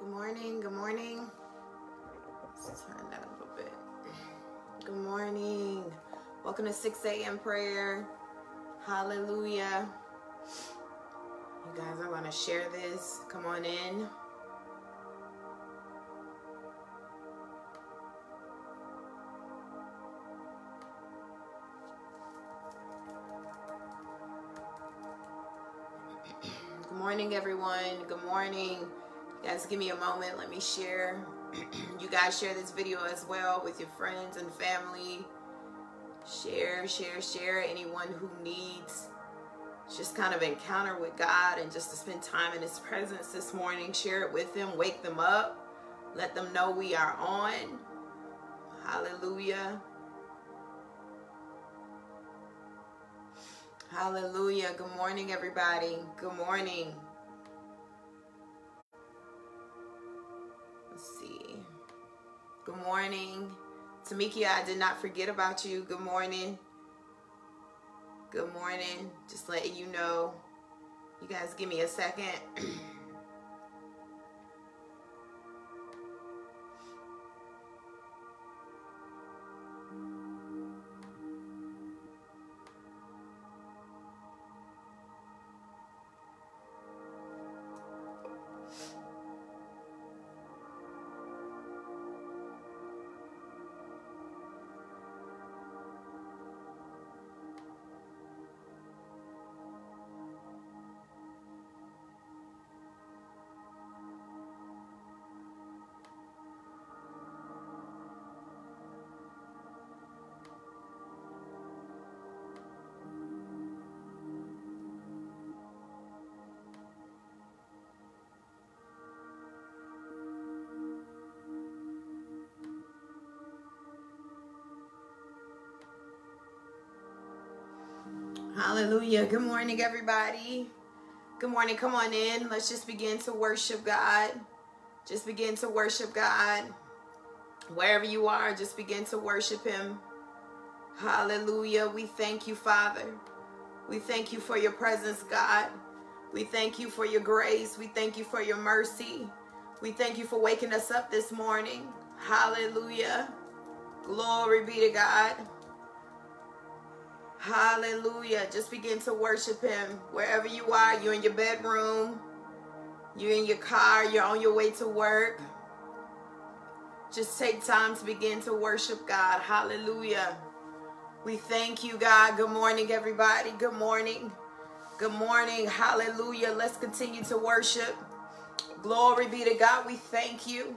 Good morning. Good morning. Let's turn that a bit. Good morning. Welcome to 6 a.m. prayer. Hallelujah. You guys, I want to share this. Come on in. Good morning, everyone. Good morning. Guys, give me a moment. Let me share. you guys share this video as well with your friends and family. Share, share, share. Anyone who needs just kind of encounter with God and just to spend time in His presence this morning. Share it with them. Wake them up. Let them know we are on. Hallelujah. Hallelujah. Good morning, everybody. Good morning. Good morning. Tamikia, I did not forget about you. Good morning. Good morning. Just letting you know. You guys give me a second. Hallelujah. Good morning, everybody. Good morning. Come on in. Let's just begin to worship God. Just begin to worship God. Wherever you are, just begin to worship Him. Hallelujah. We thank you, Father. We thank you for your presence, God. We thank you for your grace. We thank you for your mercy. We thank you for waking us up this morning. Hallelujah. Glory be to God. Hallelujah. Just begin to worship him wherever you are. You're in your bedroom, you're in your car, you're on your way to work. Just take time to begin to worship God. Hallelujah. We thank you, God. Good morning, everybody. Good morning. Good morning. Hallelujah. Let's continue to worship. Glory be to God. We thank you.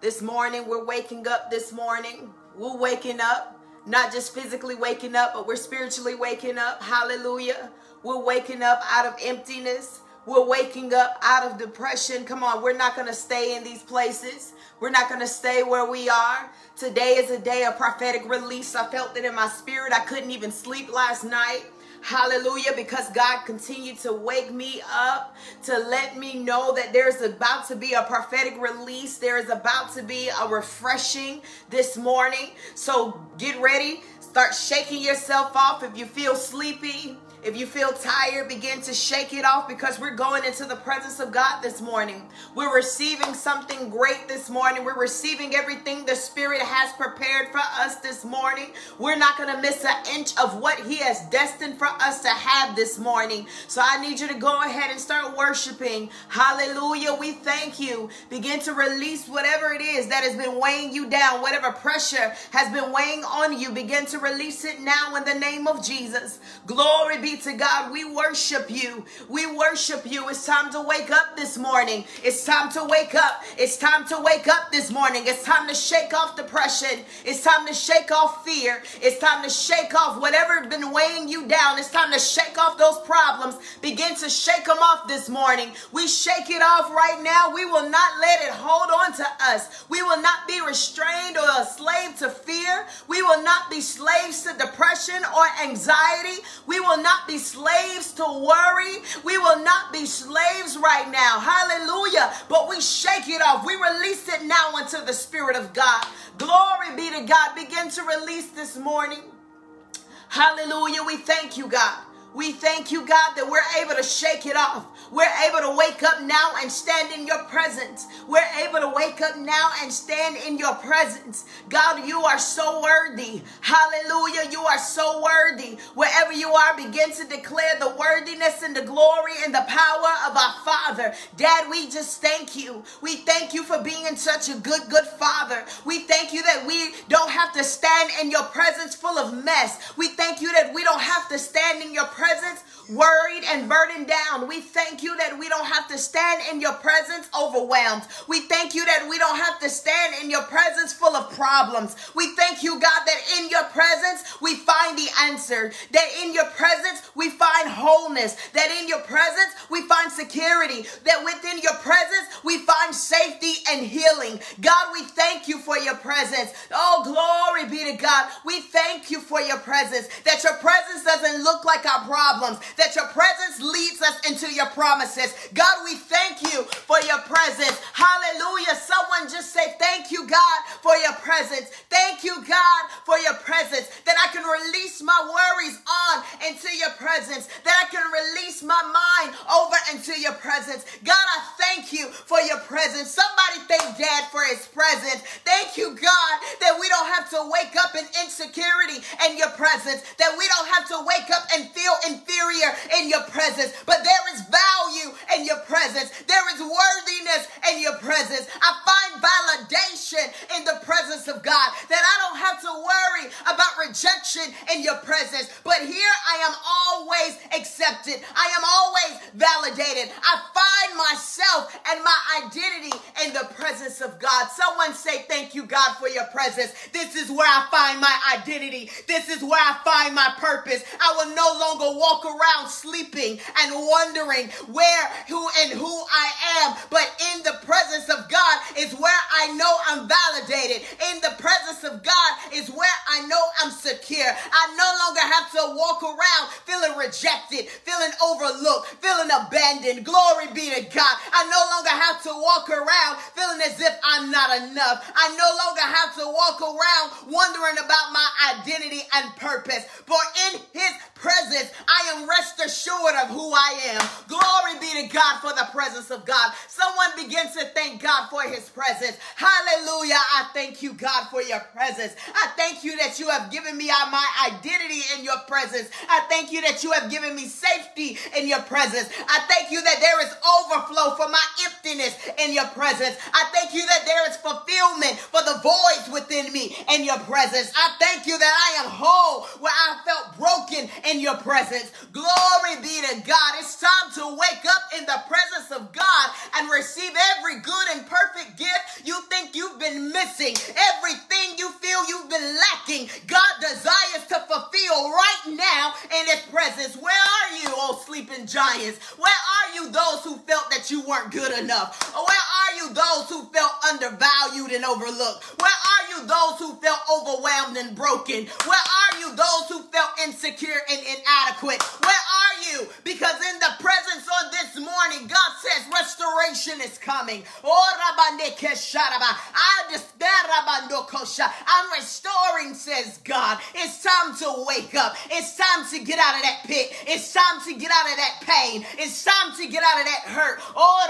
This morning, we're waking up this morning. We're waking up not just physically waking up, but we're spiritually waking up. Hallelujah. We're waking up out of emptiness. We're waking up out of depression. Come on, we're not going to stay in these places. We're not going to stay where we are. Today is a day of prophetic release. I felt it in my spirit. I couldn't even sleep last night. Hallelujah. Because God continued to wake me up to let me know that there's about to be a prophetic release. There is about to be a refreshing this morning. So get ready. Start shaking yourself off if you feel sleepy. If you feel tired, begin to shake it off because we're going into the presence of God this morning. We're receiving something great this morning. We're receiving everything the Spirit has prepared for us this morning. We're not going to miss an inch of what He has destined for us to have this morning. So I need you to go ahead and start worshiping. Hallelujah. We thank you. Begin to release whatever it is that has been weighing you down, whatever pressure has been weighing on you. Begin to release it now in the name of Jesus. Glory be to God. We worship you. We worship you. It's time to wake up this morning. It's time to wake up. It's time to wake up this morning. It's time to shake off depression. It's time to shake off fear. It's time to shake off whatever's been weighing you down. It's time to shake off those problems. Begin to shake them off this morning. We shake it off right now. We will not let it hold on to us. We will not be restrained or a slave to fear. We will not be slaves to depression or anxiety. We will not be slaves to worry. We will not be slaves right now. Hallelujah. But we shake it off. We release it now into the Spirit of God. Glory be to God. Begin to release this morning. Hallelujah. We thank you, God. We thank you, God, that we're able to shake it off. We're able to wake up now and stand in your presence. We're able to wake up now and stand in your presence. God, you are so worthy. Hallelujah. You are so worthy. Wherever you are, begin to declare the worthiness and the glory and the power of our Father. Dad, we just thank you. We thank you for being such a good, good Father. We thank you that we don't have to stand in your presence full of mess. We thank you that we don't have to stand in your presence worried and burdened down. We thank you that we don't have to stand in your presence overwhelmed. We thank you that we don't have to stand in your presence full of problems. We thank you, God, that in your presence we find the answer, that in your presence we find wholeness, that in your presence we find security, that within your presence we find safety and healing. God, we thank you for your presence. Oh, glory be to God. We thank you for your presence, that your presence doesn't look like our problems, that your presence leads us into your promises. God, we thank you for your presence. Hallelujah. Someone just say, Thank you, God, for your presence. Thank you, God, for your presence. That I can release my worries on into your presence. That I can release my mind over into your presence. God, I thank you for your presence. Somebody thank Dad for his presence. Thank you, God, that we don't have to wake up in insecurity in your presence. That we don't have to wake up and feel inferior in your presence, but there is value in your presence. There is worthiness in your presence. I find validation in the presence of God that I don't have to worry about rejection in your presence, but here I am always accepted. I am always validated. I find myself and my identity in the presence of God. Someone say, Thank you, God, for your presence. This is where I find my identity. This is where I find my purpose. I will no longer walk around around sleeping and wondering where, who, and who I am. But in the presence of God is where I know I'm validated. In the presence of God is where I know I'm secure. I no longer have to walk around feeling rejected, feeling overlooked, feeling abandoned. Glory be to God. I no longer have to walk around feeling as if I'm not enough. I no longer have to walk around wondering about my identity and purpose. For in his presence, I am rest assured of who I am. Glory be to God for the presence of God. Someone begins to thank God for his presence. Hallelujah. I thank you, God, for your presence. I thank you that you have given me my identity in your presence. I thank you that you have given me safety in your presence. I thank you that there is overflow for my emptiness in your presence. I thank you that there is fulfillment for the voids within me in your presence. I thank you that I am whole where I felt broken in your presence. Glory be to God. It's time to wake up in the presence of God and receive every good and perfect gift you think you've been missing, everything you feel you've been lacking. God desires to fulfill right now in His presence. Where are you, oh sleeping giants? Where are you, those who felt that you weren't good enough? Where are you, those who felt undervalued and overlooked? Where are you, those who felt overwhelmed and broken? Where are you, those who felt insecure and inadequate? Where are you? Because in the presence on this morning, God says restoration is coming. Oh, I'm restoring, says God. It's time to wake up. It's time to get out of that pit. It's time to get out of that pain. It's time to get out of that hurt. Oh,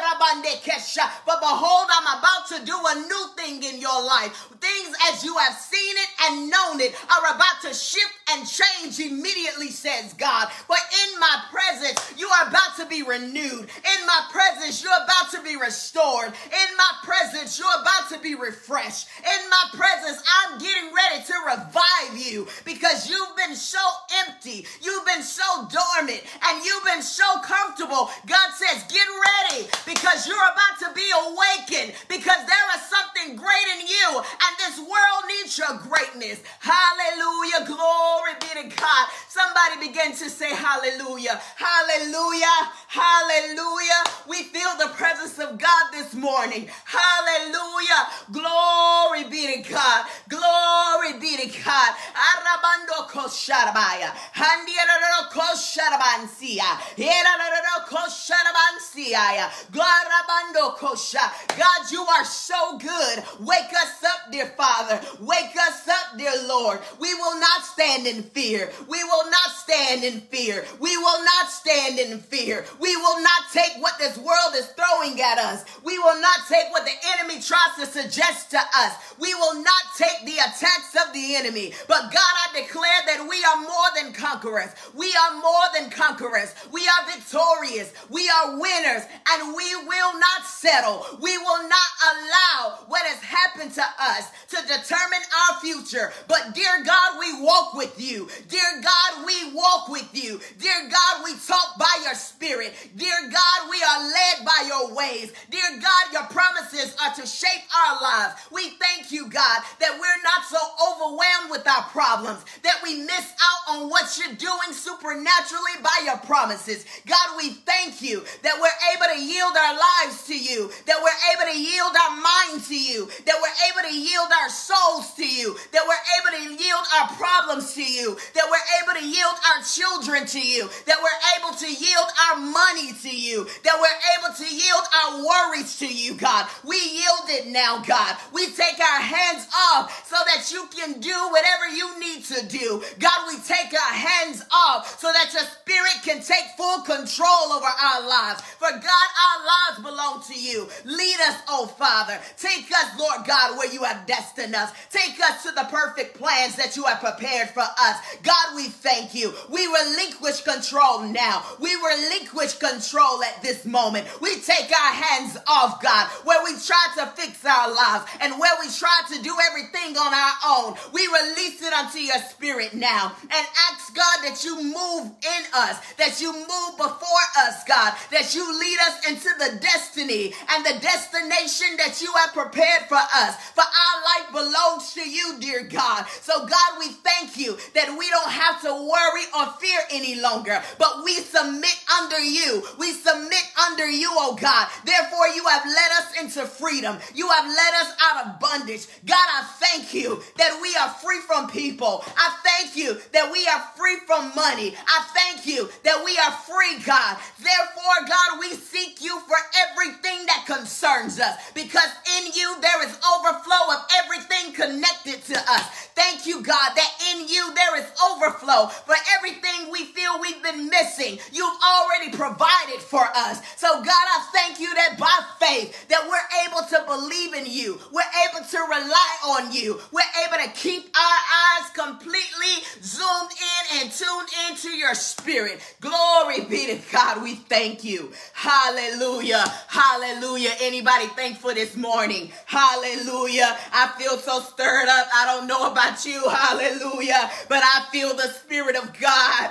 but behold, I'm about to do a new thing in your life. Things as you have seen it and known it are about to shift and change immediately, says God. But in my presence, you are about to be renewed. In my presence, you're about to be restored. In my presence, you're about to be refreshed. In my presence, I'm getting ready to revive you because you've been so empty. You've been so dormant and you've been so comfortable. God says, get ready because you're about to be awakened because there is something great in you and this world needs your greatness. Hallelujah. Glory be to God. Somebody begin to say hallelujah. Hallelujah. Hallelujah. We feel the presence of God this morning. Hallelujah. Glory be to God. Glory be to God. Arabando kosharabaya. Handiararo kosharabansia. Herararo kosharabansia. Garabando kosha. God, you are so good. Wake us up, dear Father. Wake us up, dear Lord. We will not stand in fear. We will not stand in fear. We will not stand in fear. We will not take what this world is throwing at us. We will not take what the enemy tries to suggest to us. We will not take the attacks of the enemy. But God, I declare that we are more than conquerors. We are more than conquerors. We are victorious. We are winners and we will not settle. We will not allow what has happened to us to determine our future. But dear God, we walk with you. Dear God, we walk with you. Dear God, we talk by your spirit. Dear God, we are led by your ways. Dear God, your promises are to shape our lives. We thank you, God, that we're not so overwhelmed with our problems, that we miss out on what you're doing supernaturally by your promises. God, we thank you that we're able to yield our lives to you, that we're able to yield our minds to you, that we're able to yield our souls to you, that we're able to yield our problems to you, that we're able to yield our children to you, that we're able to yield our money to you, that we're able to yield our worries to you, God. We yield it now, God. We take our hands off so that you can do whatever you need to do. God, we take our hands off so that your spirit can take full control over our lives. For God, our lives belong to you. Lead us, oh Father. Take us, Lord God, where you have destined us. Take us to the perfect plans that you have prepared for us. God, we thank you. We relinquish control now. We relinquish control at this moment. We take our hands off, God, where we try to fix our lives and where we try to do everything on our own. We release it unto your spirit now and ask, God, that you move in us, that you move before us, God, that you lead us into the destiny and the destination that you have prepared for us. For our life belongs to you, dear God. So, God, we thank you that we don't have to worry or fear any longer, but we submit under you. We submit under you, oh God. Therefore, you have led us into freedom. You have led us out of bondage. God, I thank you that we are free from people. I thank you that we are free from money. I thank you that we are free, God. Therefore, God, we seek you for everything that concerns us because in you there is overflow of everything connected to us. Thank you, God, that in you there is overflow for everything we feel we've been missing. You've already provided for us. So, God, I thank you that by faith that we're able to believe in you. We're able to rely on you. We're able to keep our eyes completely zoomed in and tuned into your spirit. Glory be to God. We thank you. Hallelujah. Hallelujah. Anybody thankful this morning? Hallelujah. I feel so stirred up. I don't know about you. Hallelujah. But I feel the spirit of God.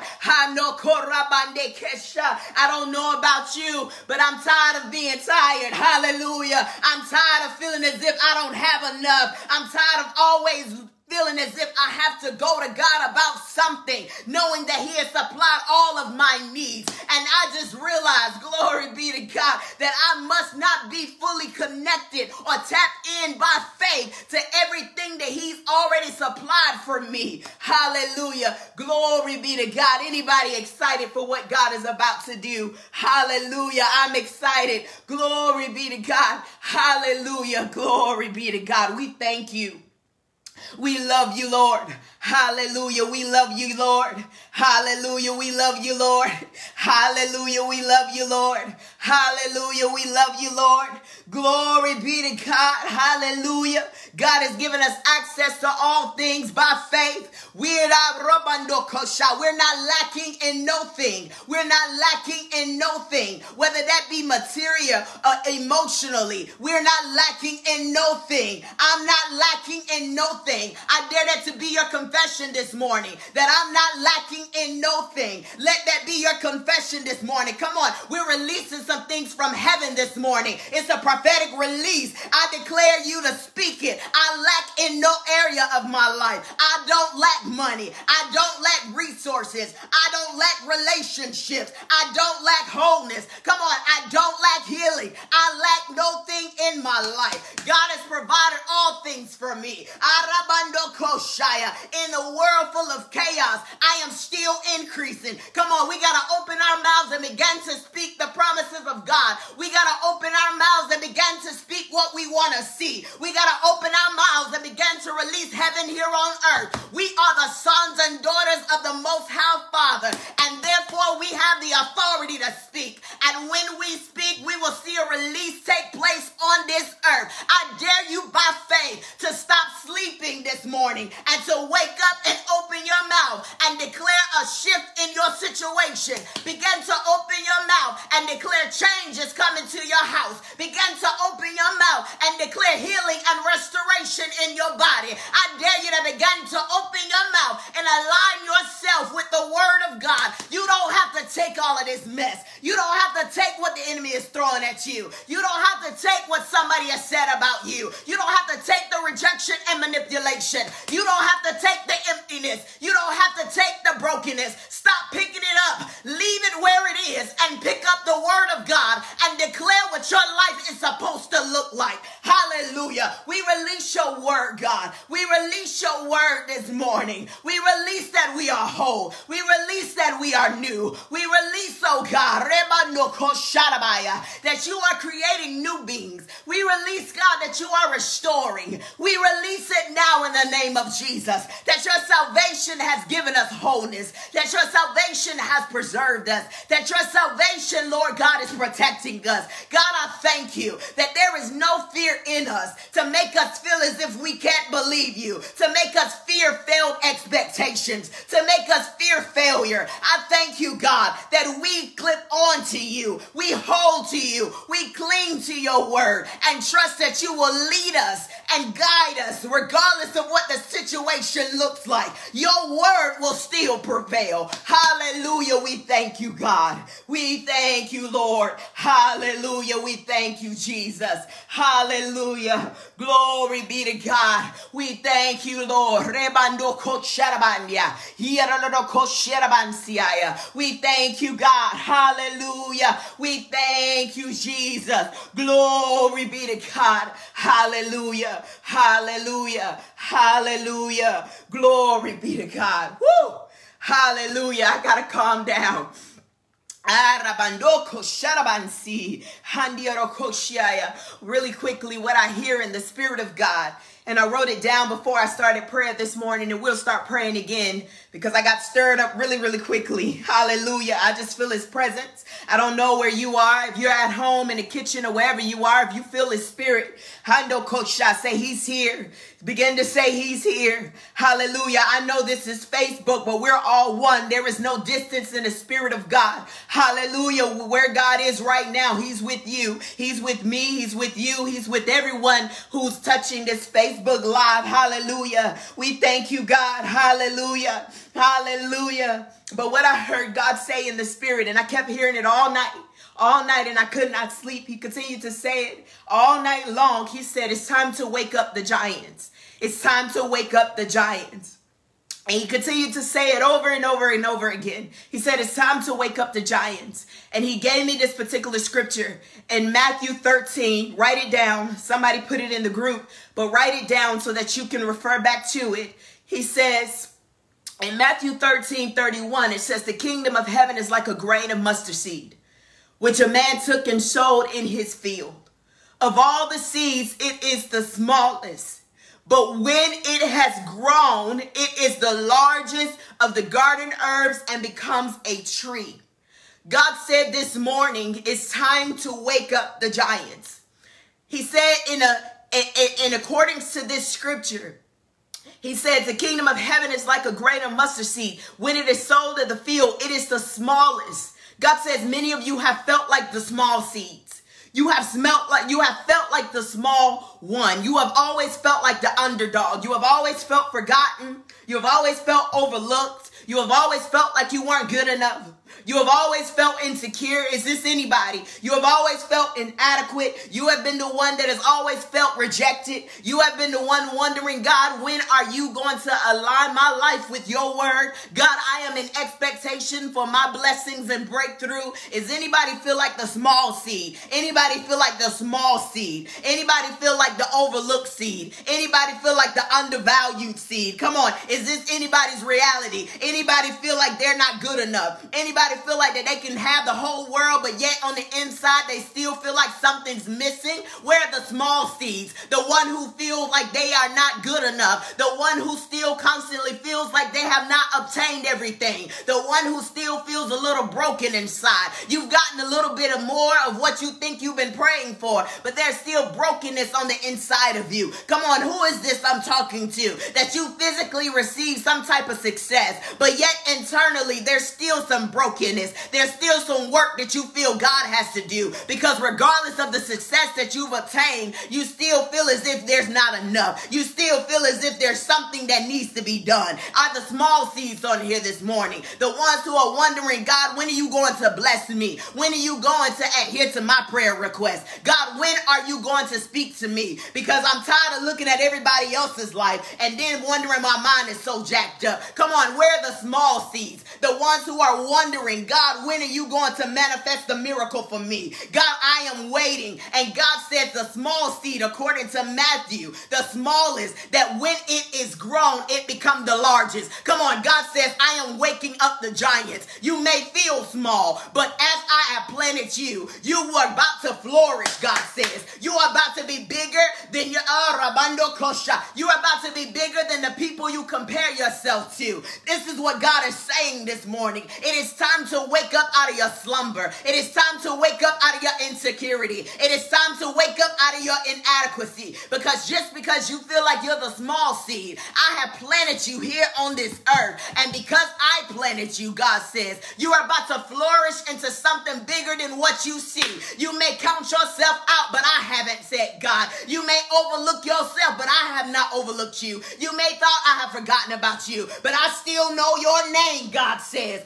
I don't know about you, but I'm tired of being tired. Hallelujah. I'm tired of feeling as if I don't have enough. I'm tired of always feeling as if I have to go to God about something, knowing that He has supplied all of my needs. And I just realized, glory be to God, that I must not be fully connected or tapped in by faith to everything that He's already supplied for me. Hallelujah. Glory be to God. Anybody excited for what God is about to do? Hallelujah. I'm excited. Glory be to God. Hallelujah. Glory be to God. We thank you. We love you, Lord. Hallelujah. We love you, Lord. Hallelujah. We love you, Lord. Hallelujah. We love you, Lord. Hallelujah. We love you, Lord. Glory be to God. Hallelujah. God has given us access to all things by faith. We're not We're not lacking in no thing. We're not lacking in no thing. Whether that be material or emotionally. We're not lacking in no thing. I'm not lacking in no thing. I dare that to be your confession this morning. That I'm not lacking in no thing. Let that be your confession this morning. Come on. We're releasing some things from heaven this morning. It's a prophetic release. I declare you to speak it. I lack in no area of my life. I don't lack money. I don't lack resources. I don't lack relationships. I don't lack wholeness. Come on. I don't lack healing. I lack no thing in my life. God has provided all things for me. In the world full of chaos, I am still increasing. Come on, we got to open our mouths and begin to speak the promises of God. We got to open our mouths and begin to speak what we want to see. We got to open our mouths and begin to release heaven here on earth. We are the sons and daughters of the Most High Father, and therefore we have the authority to speak. And when we speak, we will see a release take place on this earth. I dare you by faith to stop sleeping this morning and to wake up and open your mouth and declare a shift in your situation. Begin to open your mouth and declare change is coming to your house. Begin to open your and declare healing and restoration in your body. I dare you to begin to open your mouth and align yourself with the word of God. You don't have to take all of this mess. You don't have to take what the enemy is throwing at you. You don't have to take what somebody has said about you. You don't have to take the rejection and manipulation. You don't have to take the emptiness. You don't have to take the brokenness. Stop picking it up. Leave it where it is and pick up the word of God and declare what your life is supposed to look like. Hallelujah. We release your word, God. We release your word this morning. We release that we are whole. We release that we are new. We release, oh God, that you are creating new beings. We release, God, that you are restoring. We release it now in the name of Jesus. That your salvation has given us wholeness. That your salvation has preserved us. That your salvation, Lord God, is protecting us. God, I thank you that there is no fear in us to make us feel as if we can't believe you, to make us fear failed expectations, to make us fear failure. I thank you, God, that we clip on to you, we hold to you, we cling to your word, and trust that you will lead us and guide us regardless of what the situation looks like. Your word will still prevail. Hallelujah. We thank you, God. We thank you, Lord. Hallelujah. We thank you, Jesus. Hallelujah. Glory be to God. We thank you, Lord. We thank you, God. Hallelujah. We thank you, Jesus. Glory be to God. Hallelujah. Hallelujah. Hallelujah. Glory be to God. Woo! Hallelujah. I got to calm down. Really quickly, what I hear in the Spirit of God and I wrote it down before I started prayer this morning, and we'll start praying again because I got stirred up really, really quickly. Hallelujah. I just feel his presence. I don't know where you are. If you're at home in the kitchen or wherever you are, if you feel his spirit, Hando Kosha, say he's here. Begin to say he's here. Hallelujah. I know this is Facebook, but we're all one. There is no distance in the spirit of God. Hallelujah. Where God is right now, he's with you. He's with me. He's with you. He's with everyone who's touching this Facebook live. Hallelujah. We thank you, God. Hallelujah. Hallelujah. But what I heard God say in the spirit, and I kept hearing it all night all night and I could not sleep. He continued to say it all night long. He said, It's time to wake up the giants. It's time to wake up the giants. And he continued to say it over and over and over again. He said, It's time to wake up the giants. And he gave me this particular scripture in Matthew 13. Write it down. Somebody put it in the group, but write it down so that you can refer back to it. He says, in Matthew 13 31, it says, The kingdom of heaven is like a grain of mustard seed which a man took and sowed in his field. Of all the seeds, it is the smallest. But when it has grown, it is the largest of the garden herbs and becomes a tree. God said this morning, it's time to wake up the giants. He said in a in, in accordance to this scripture, he said, The kingdom of heaven is like a grain of mustard seed. When it is sold in the field, it is the smallest. God says many of you have felt like the small seeds. You have smelt like you have felt like the small one. You have always felt like the underdog. You have always felt forgotten. You have always felt overlooked. You have always felt like you weren't good enough. You have always felt insecure. Is this anybody? You have always felt inadequate. You have been the one that has always felt rejected. You have been the one wondering, God, when are you going to align my life with your word? God, I am in expectation for my blessings and breakthrough. Is anybody feel like the small seed? Anybody feel like the small seed? Anybody feel like the overlooked seed? Anybody feel like the undervalued seed? Come on. Is this anybody's reality? Anybody feel like they're not good enough? Anybody feel like that they can have the whole world, but yet on the inside they still feel like something's missing? Where are the small seeds? The one who feels like they are not good enough. The one who still constantly feels like they have not obtained everything. The one who still feels a little broken inside. You've gotten a little bit of more of what you think you've been praying for, but there's still brokenness on the inside of you. Come on, who is this I'm talking to? That you physically receive some type of success, but yet internally there's still some brokenness there's still some work that you feel God has to do because regardless of the success that you've obtained, you still feel as if there's not enough. You still feel as if there's something that needs to be done. Are the small seeds on here this morning? The ones who are wondering, God, when are you going to bless me? When are you going to adhere to my prayer request? God, when are you going to speak to me? Because I'm tired of looking at everybody else's life and then wondering my mind is so jacked up. Come on, where are the small seeds? The ones who are wondering God, when are you going to manifest the miracle for me? God, I am waiting. And God says the small seed, according to Matthew, the smallest, that when it is grown, it becomes the largest. Come on, God says, I am waking up the giants. You may feel small, but as I have planted you, you are about to flourish, God says. You are about to be bigger than your uh, Rabando Kosha. You are about to be bigger than the people you compare yourself to. This is what God is saying this morning. It is time to wake up out of your slumber. It is time to wake up out of your insecurity. It is time to wake up out of your inadequacy. Because just because you feel like you're the small seed, I have planted you here on this earth. And because I planted you, God says, you are about to flourish into something bigger than what you see. You may count yourself out, but I haven't said God. You may overlook yourself, but I have not overlooked you. You may thought I have forgotten about you, but I still know your name, God says.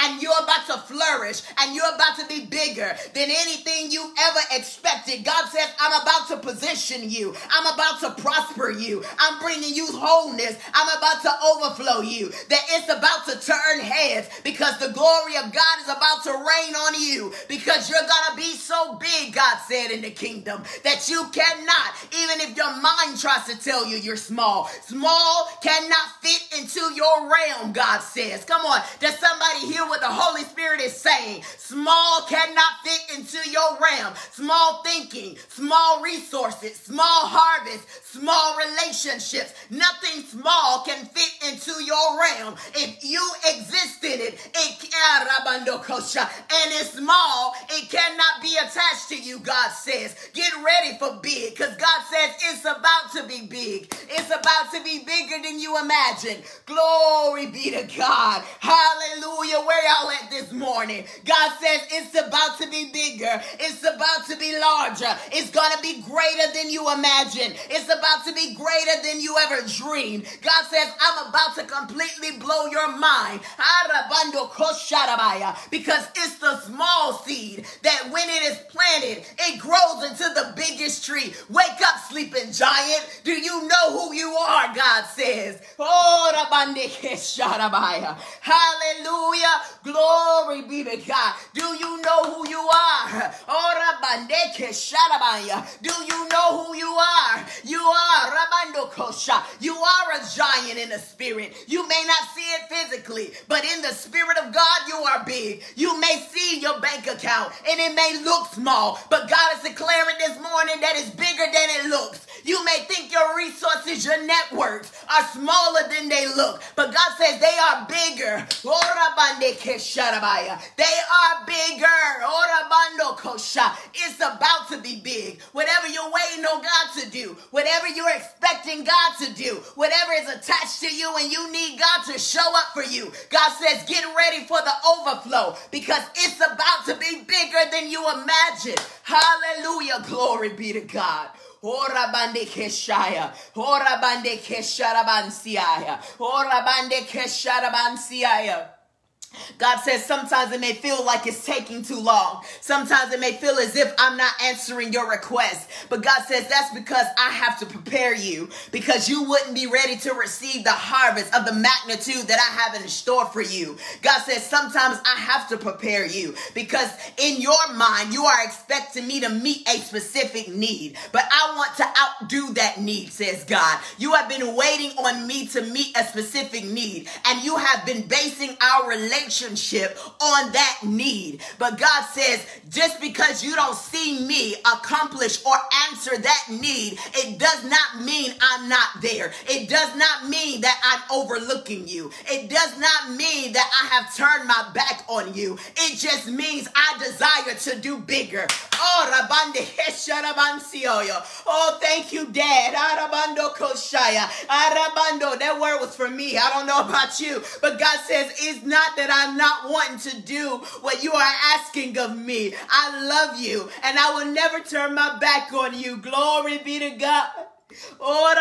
And you're about to flourish and you're about to be bigger than anything you ever expected. God says, I'm about to position you. I'm about to prosper you. I'm bringing you wholeness. I'm about to overflow you. That it's about to turn heads because the glory of God is about to rain on you because you're going to be so big, God said in the kingdom, that you cannot, even if your mind tries to tell you you're small, small cannot fit into your realm, God Come on. Does somebody hear what the Holy Spirit is saying? Small cannot fit into your realm. Small thinking, small resources, small harvest, small relationships. Nothing small can fit into your realm. If you exist in it, it and it's small, it cannot be attached to you, God says. Get ready for big, because God says it's about to be big. It's about to be bigger than you imagine. Glory be to God. Hallelujah. Where y'all at this morning? God says it's about to be bigger. It's about to be larger. It's going to be greater than you imagine. It's about to be greater than you ever dreamed. God says, I'm about to completely blow your mind. Because it's the small seed that when it is planted, it grows into the biggest tree. Wake up, sleeping giant. Do you know who you are? God says. Oh, Hallelujah. Glory be to God. Do you know who you are? Do you know who you are? You are Kosha. You are a giant in the spirit. You may not see it physically, but in the spirit of God, you are big. You may see your bank account and it may look small, but God is declaring this morning that it's bigger than it looks. You may think your resources, your networks are smaller than they look, but God says they are bigger. Oh, they are bigger. Oh, it's about to be big. Whatever you're waiting on God to do, whatever you're expecting God to do, whatever is attached to you and you need God to show up for you, God says, get ready for the overflow because it's about to be bigger than you imagine. Hallelujah. Glory be to God. Ora bande keshaya. Ora bande kesharabansiaya. Ora bande kesharabansiaya. God says sometimes it may feel like it's taking too long. Sometimes it may feel as if I'm not answering your request. But God says that's because I have to prepare you because you wouldn't be ready to receive the harvest of the magnitude that I have in store for you. God says sometimes I have to prepare you because in your mind you are expecting me to meet a specific need. But I want to outdo that need, says God. You have been waiting on me to meet a specific need and you have been basing our relationship relationship on that need. But God says, just because you don't see me accomplish or answer that need, it does not mean I'm not there. It does not mean that I'm overlooking you. It does not mean that I have turned my back on you. It just means I desire to do bigger. Oh, Rabande Oh, thank you, Dad. Ah, Arabando Koshaya. Ah, Arabando. That word was for me. I don't know about you. But God says, it's not that I'm not wanting to do what you are asking of me. I love you and I will never turn my back on you. Glory be to God. Oh,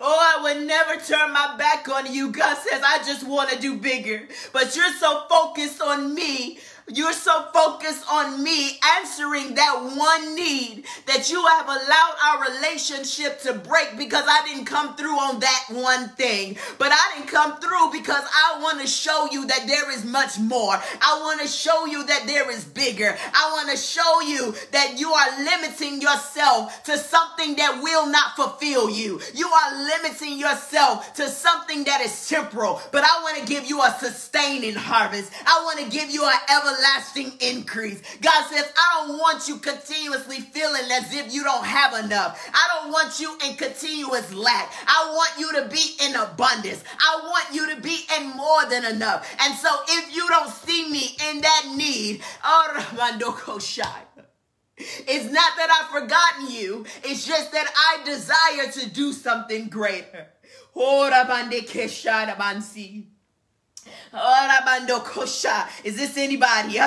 Oh, I would never turn my back on you. God says, I just want to do bigger. But you're so focused on me you're so focused on me answering that one need that you have allowed our relationship to break because I didn't come through on that one thing. But I didn't come through because I want to show you that there is much more. I want to show you that there is bigger. I want to show you that you are limiting yourself to something that will not fulfill you. You are limiting yourself to something that is temporal. But I want to give you a sustaining harvest. I want to give you an everlasting everlasting increase. God says, I don't want you continuously feeling as if you don't have enough. I don't want you in continuous lack. I want you to be in abundance. I want you to be in more than enough. And so if you don't see me in that need, oh, it's not that I've forgotten you. It's just that I desire to do something greater. Oh, Is this anybody?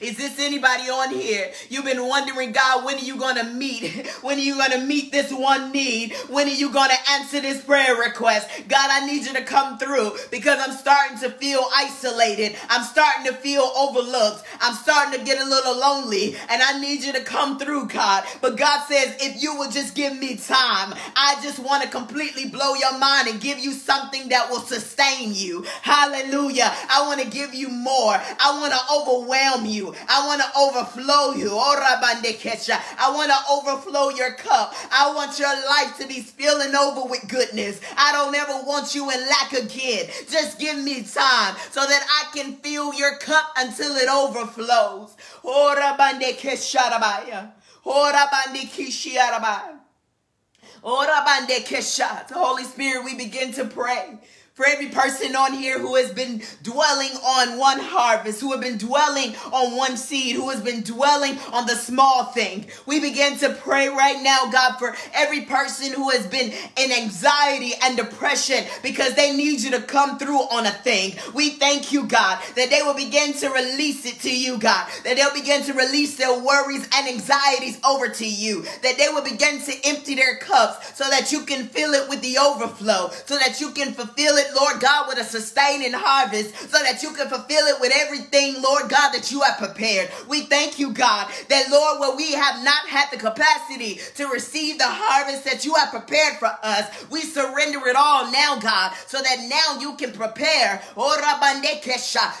Is this anybody on here? You've been wondering, God, when are you going to meet? When are you going to meet this one need? When are you going to answer this prayer request? God, I need you to come through because I'm starting to feel isolated. I'm starting to feel overlooked. I'm starting to get a little lonely and I need you to come through, God. But God says, if you will just give me time, I just want to completely blow your mind and give you something that will sustain you. Hallelujah. I want to give you more. I want to overwhelm you. I want to overflow you. Oh, I want to overflow your cup. I want your life to be spilling over with goodness. I don't ever want you in lack again. Just give me time so that I can fill your cup until it overflows. Oh, oh, oh Holy Spirit, we begin to pray for every person on here who has been dwelling on one harvest, who have been dwelling on one seed, who has been dwelling on the small thing. We begin to pray right now, God, for every person who has been in anxiety and depression because they need you to come through on a thing. We thank you, God, that they will begin to release it to you, God, that they'll begin to release their worries and anxieties over to you, that they will begin to empty their cups so that you can fill it with the overflow, so that you can fulfill it Lord God, with a sustaining harvest so that you can fulfill it with everything, Lord God, that you have prepared. We thank you, God, that, Lord, where we have not had the capacity to receive the harvest that you have prepared for us, we surrender it all now, God, so that now you can prepare oh,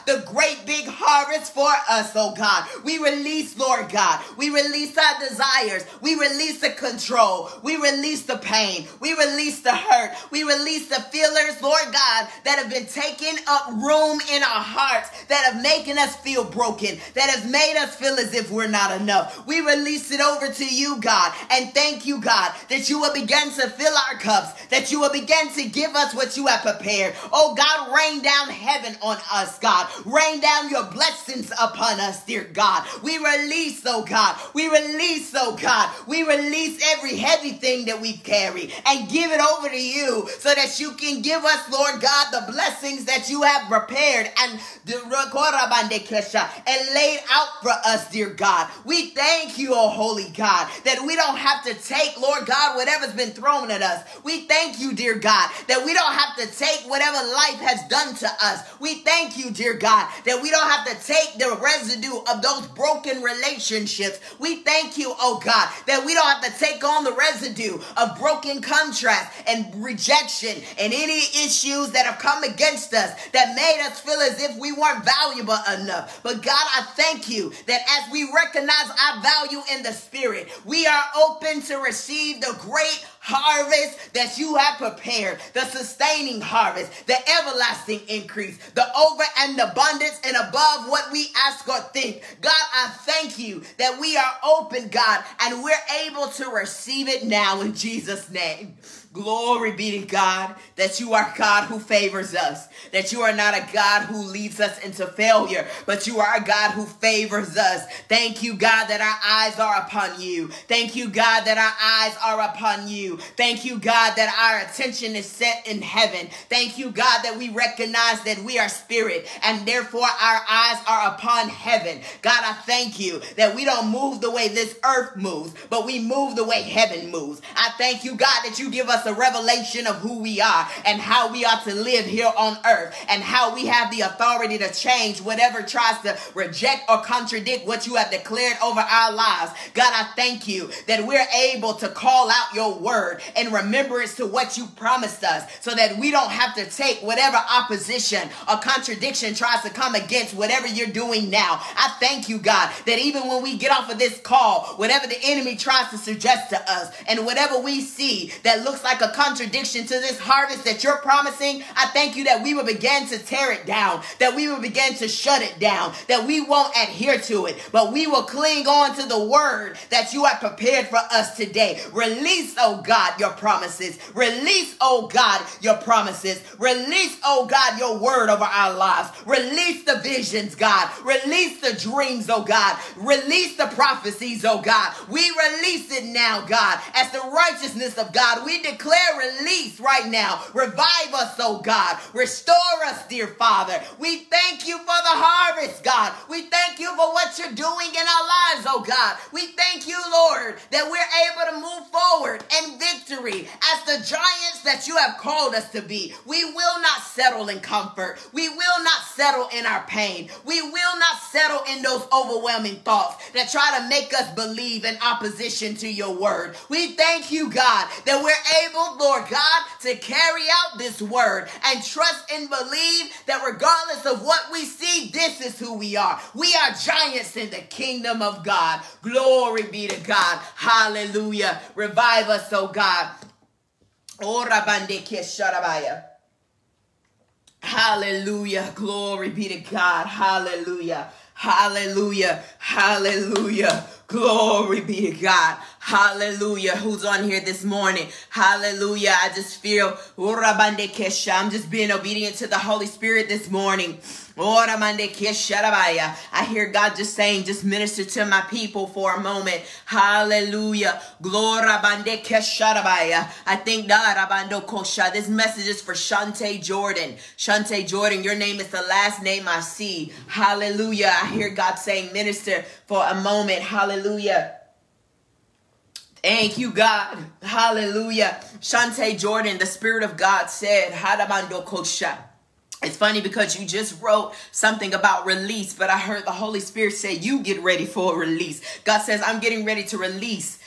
the great big harvest for us, oh God. We release, Lord God, we release our desires, we release the control, we release the pain, we release the hurt, we release the feelers, Lord God God, that have been taking up room in our hearts, that have making us feel broken, that have made us feel as if we're not enough. We release it over to you, God, and thank you, God, that you will begin to fill our cups, that you will begin to give us what you have prepared. Oh God, rain down heaven on us, God. Rain down your blessings upon us, dear God. We release, oh God. We release, oh God. We release every heavy thing that we carry and give it over to you so that you can give us, Lord Lord God, the blessings that you have prepared and and laid out for us, dear God. We thank you, oh holy God, that we don't have to take, Lord God, whatever's been thrown at us. We thank you, dear God, that we don't have to take whatever life has done to us. We thank you, dear God, that we don't have to take the residue of those broken relationships. We thank you, oh God, that we don't have to take on the residue of broken contrast and rejection and any issues that have come against us that made us feel as if we weren't valuable enough. But God, I thank you that as we recognize our value in the spirit, we are open to receive the great harvest that you have prepared, the sustaining harvest, the everlasting increase, the over and abundance and above what we ask or think. God, I thank you that we are open, God, and we're able to receive it now in Jesus' name. Glory be to God that you are God who favors us, that you are not a God who leads us into failure, but you are a God who favors us. Thank you, God, that our eyes are upon you. Thank you, God, that our eyes are upon you. Thank you, God, that our attention is set in heaven. Thank you, God, that we recognize that we are spirit and therefore our eyes are upon heaven. God, I thank you that we don't move the way this earth moves, but we move the way heaven moves. I thank you, God, that you give us a revelation of who we are and how we are to live here on earth and how we have the authority to change whatever tries to reject or contradict what you have declared over our lives. God, I thank you that we're able to call out your word in remembrance to what you promised us so that we don't have to take whatever opposition or contradiction tries to come against whatever you're doing now. I thank you, God, that even when we get off of this call, whatever the enemy tries to suggest to us and whatever we see that looks like like a contradiction to this harvest that you're promising, I thank you that we will begin to tear it down, that we will begin to shut it down, that we won't adhere to it, but we will cling on to the word that you have prepared for us today. Release, oh God, your promises. Release, oh God, your promises. Release, oh God, your word over our lives. Release the visions, God. Release the dreams, oh God. Release the prophecies, oh God. We release it now, God, as the righteousness of God. We declare declare release right now. Revive us, oh God. Restore us, dear Father. We thank you for the harvest, God. We thank you for what you're doing in our lives, oh God. We thank you, Lord, that we're able to move forward in victory as the giants that you have called us to be. We will not settle in comfort. We will not settle in our pain. We will not settle in those overwhelming thoughts that try to make us believe in opposition to your word. We thank you, God, that we're able Lord God, to carry out this word and trust and believe that regardless of what we see, this is who we are. We are giants in the kingdom of God. Glory be to God. Hallelujah. Revive us, oh God. Hallelujah. Glory be to God. Hallelujah. Hallelujah. Hallelujah. Glory be to God. Hallelujah. Who's on here this morning? Hallelujah. I just feel oh, I'm just being obedient to the Holy Spirit this morning. I hear God just saying, just minister to my people for a moment. Hallelujah. I thank think this message is for Shante Jordan. Shante Jordan, your name is the last name I see. Hallelujah. I hear God saying, minister for a moment. Hallelujah. Thank you, God. Hallelujah. Shante Jordan, the Spirit of God said, Hadabando. It's funny because you just wrote something about release, but I heard the Holy Spirit say, You get ready for a release. God says, I'm getting ready to release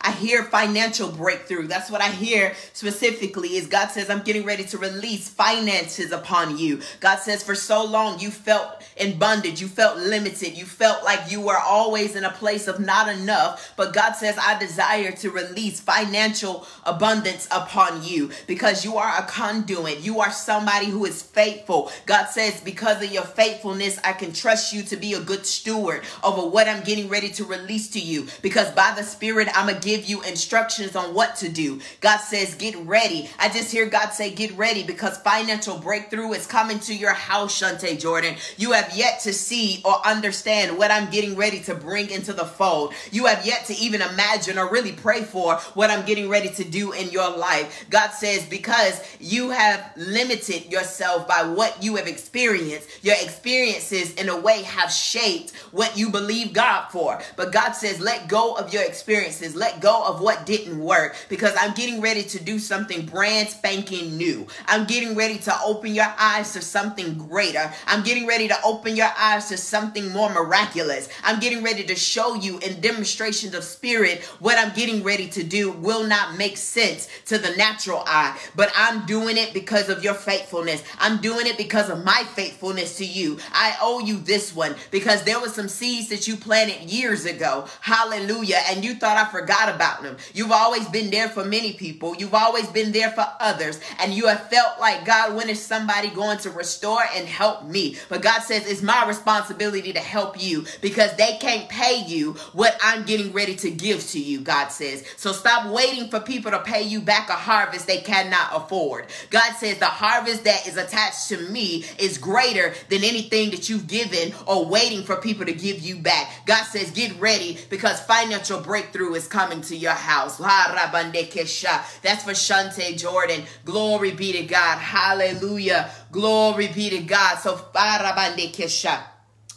I hear financial breakthrough. That's what I hear specifically is God says, I'm getting ready to release finances upon you. God says, for so long you felt in bondage. You felt limited. You felt like you were always in a place of not enough. But God says, I desire to release financial abundance upon you because you are a conduit. You are somebody who is faithful. God says, because of your faithfulness, I can trust you to be a good steward over what I'm getting ready to release to you because by the Spirit, I'm going to give you instructions on what to do. God says, get ready. I just hear God say, get ready because financial breakthrough is coming to your house, Shante Jordan. You have yet to see or understand what I'm getting ready to bring into the fold. You have yet to even imagine or really pray for what I'm getting ready to do in your life. God says, because you have limited yourself by what you have experienced, your experiences in a way have shaped what you believe God for. But God says, let go of your experiences, let go of what didn't work because I'm getting ready to do something brand spanking new. I'm getting ready to open your eyes to something greater. I'm getting ready to open your eyes to something more miraculous. I'm getting ready to show you in demonstrations of spirit what I'm getting ready to do will not make sense to the natural eye, but I'm doing it because of your faithfulness. I'm doing it because of my faithfulness to you. I owe you this one because there were some seeds that you planted years ago. Hallelujah. And you thought I forgot about them. You've always been there for many people. You've always been there for others. And you have felt like, God, when is somebody going to restore and help me? But God says it's my responsibility to help you because they can't pay you what I'm getting ready to give to you, God says. So stop waiting for people to pay you back a harvest they cannot afford. God says the harvest that is attached to me is greater than anything that you've given or waiting for people to give you back. God says, get ready because financial breakthrough is coming to your house. That's for Shante Jordan. Glory be to God. Hallelujah. Glory be to God. So,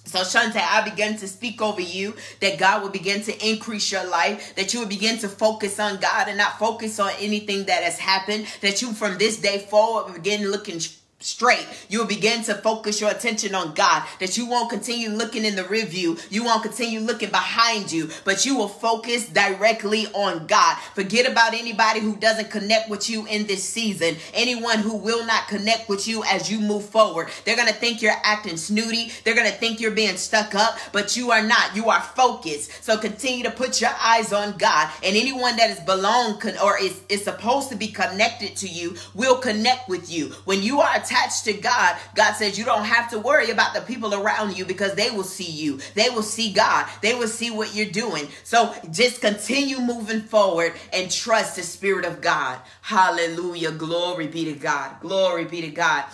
so, Shante, I begin to speak over you that God will begin to increase your life, that you will begin to focus on God and not focus on anything that has happened, that you from this day forward begin looking straight. You'll begin to focus your attention on God. That you won't continue looking in the review. You won't continue looking behind you, but you will focus directly on God. Forget about anybody who doesn't connect with you in this season. Anyone who will not connect with you as you move forward. They're going to think you're acting snooty. They're going to think you're being stuck up, but you are not. You are focused. So continue to put your eyes on God. And anyone that is belong or is, is supposed to be connected to you will connect with you. When you are attached to God, God says you don't have to worry about the people around you because they will see you. They will see God. They will see what you're doing. So just continue moving forward and trust the Spirit of God. Hallelujah. Glory be to God. Glory be to God.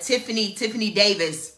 Tiffany, Tiffany Davis.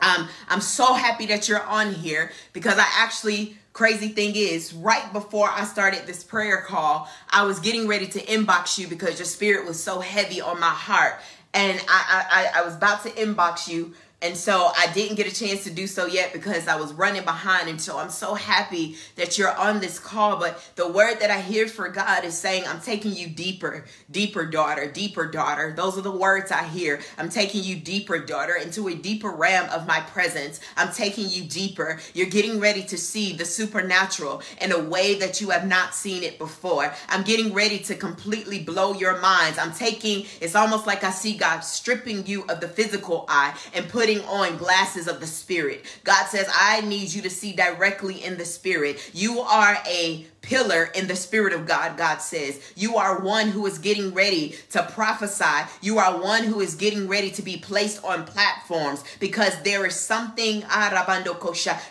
Um, I'm so happy that you're on here because I actually Crazy thing is, right before I started this prayer call, I was getting ready to inbox you because your spirit was so heavy on my heart. And I, I, I was about to inbox you and so I didn't get a chance to do so yet because I was running behind. And so I'm so happy that you're on this call. But the word that I hear for God is saying, I'm taking you deeper, deeper, daughter, deeper, daughter. Those are the words I hear. I'm taking you deeper, daughter, into a deeper realm of my presence. I'm taking you deeper. You're getting ready to see the supernatural in a way that you have not seen it before. I'm getting ready to completely blow your minds. I'm taking, it's almost like I see God stripping you of the physical eye and putting putting on glasses of the spirit. God says, I need you to see directly in the spirit. You are a pillar in the spirit of God, God says. You are one who is getting ready to prophesy. You are one who is getting ready to be placed on platforms because there is something, ah,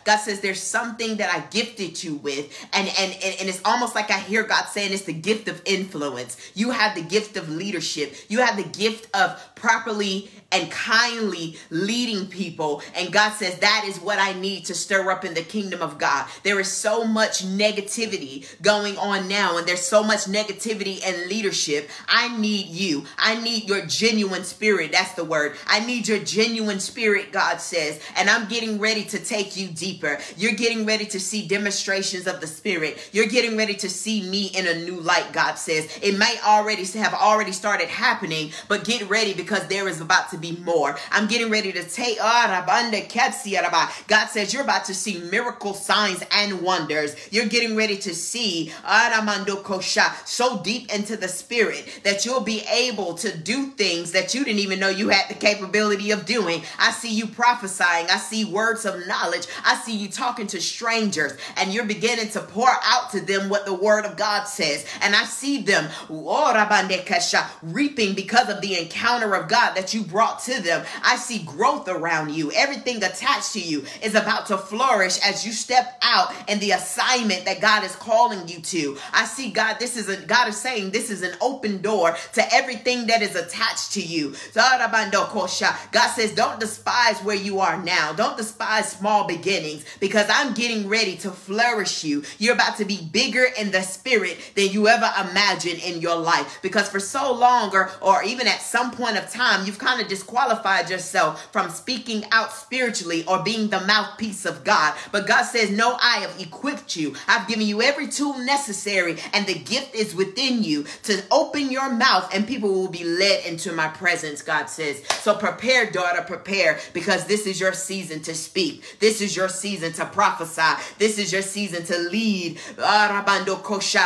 God says, there's something that I gifted you with. And, and, and, and it's almost like I hear God saying it's the gift of influence. You have the gift of leadership. You have the gift of properly and kindly leading people. And God says, that is what I need to stir up in the kingdom of God. There is so much negativity going on now and there's so much negativity and leadership. I need you. I need your genuine spirit. That's the word. I need your genuine spirit, God says. And I'm getting ready to take you deeper. You're getting ready to see demonstrations of the spirit. You're getting ready to see me in a new light, God says. It might already have already started happening, but get ready because there is about to be more. I'm getting ready to take ah, God says you're about to see miracle signs and wonders. You're getting ready to see so deep into the spirit that you'll be able to do things that you didn't even know you had the capability of doing. I see you prophesying. I see words of knowledge. I see you talking to strangers and you're beginning to pour out to them what the word of God says. And I see them reaping because of the encounter of God that you brought brought to them. I see growth around you. Everything attached to you is about to flourish as you step out in the assignment that God is calling you to. I see God, this is a God is saying this is an open door to everything that is attached to you. God says, Don't despise where you are now. Don't despise small beginnings because I'm getting ready to flourish you. You're about to be bigger in the spirit than you ever imagined in your life because for so long, or, or even at some point of time, you've kind of disqualified yourself from speaking out spiritually or being the mouthpiece of God. But God says, No, I have equipped you. I've given you every tool necessary, and the gift is within you to open your mouth, and people will be led into my presence, God says. So prepare, daughter, prepare, because this is your season to speak. This is your season to prophesy. This is your season to lead ah,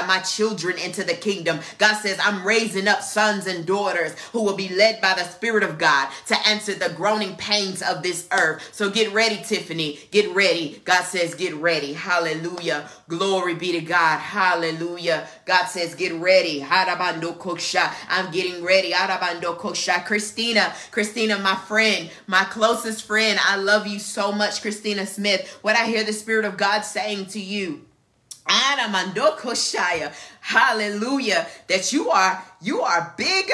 my children into the kingdom. God says, I'm raising up sons and daughters who will be led by the Spirit of God to answer the groaning pains of this earth. So get ready, Tiffany. Get ready. God says, get ready. Hallelujah. Glory be to God. Hallelujah. God says, get ready. I'm getting ready. Christina, Christina, my friend, my closest friend. I love you so much, Christina Smith. What I hear the Spirit of God saying to you. Hallelujah. That you are you are bigger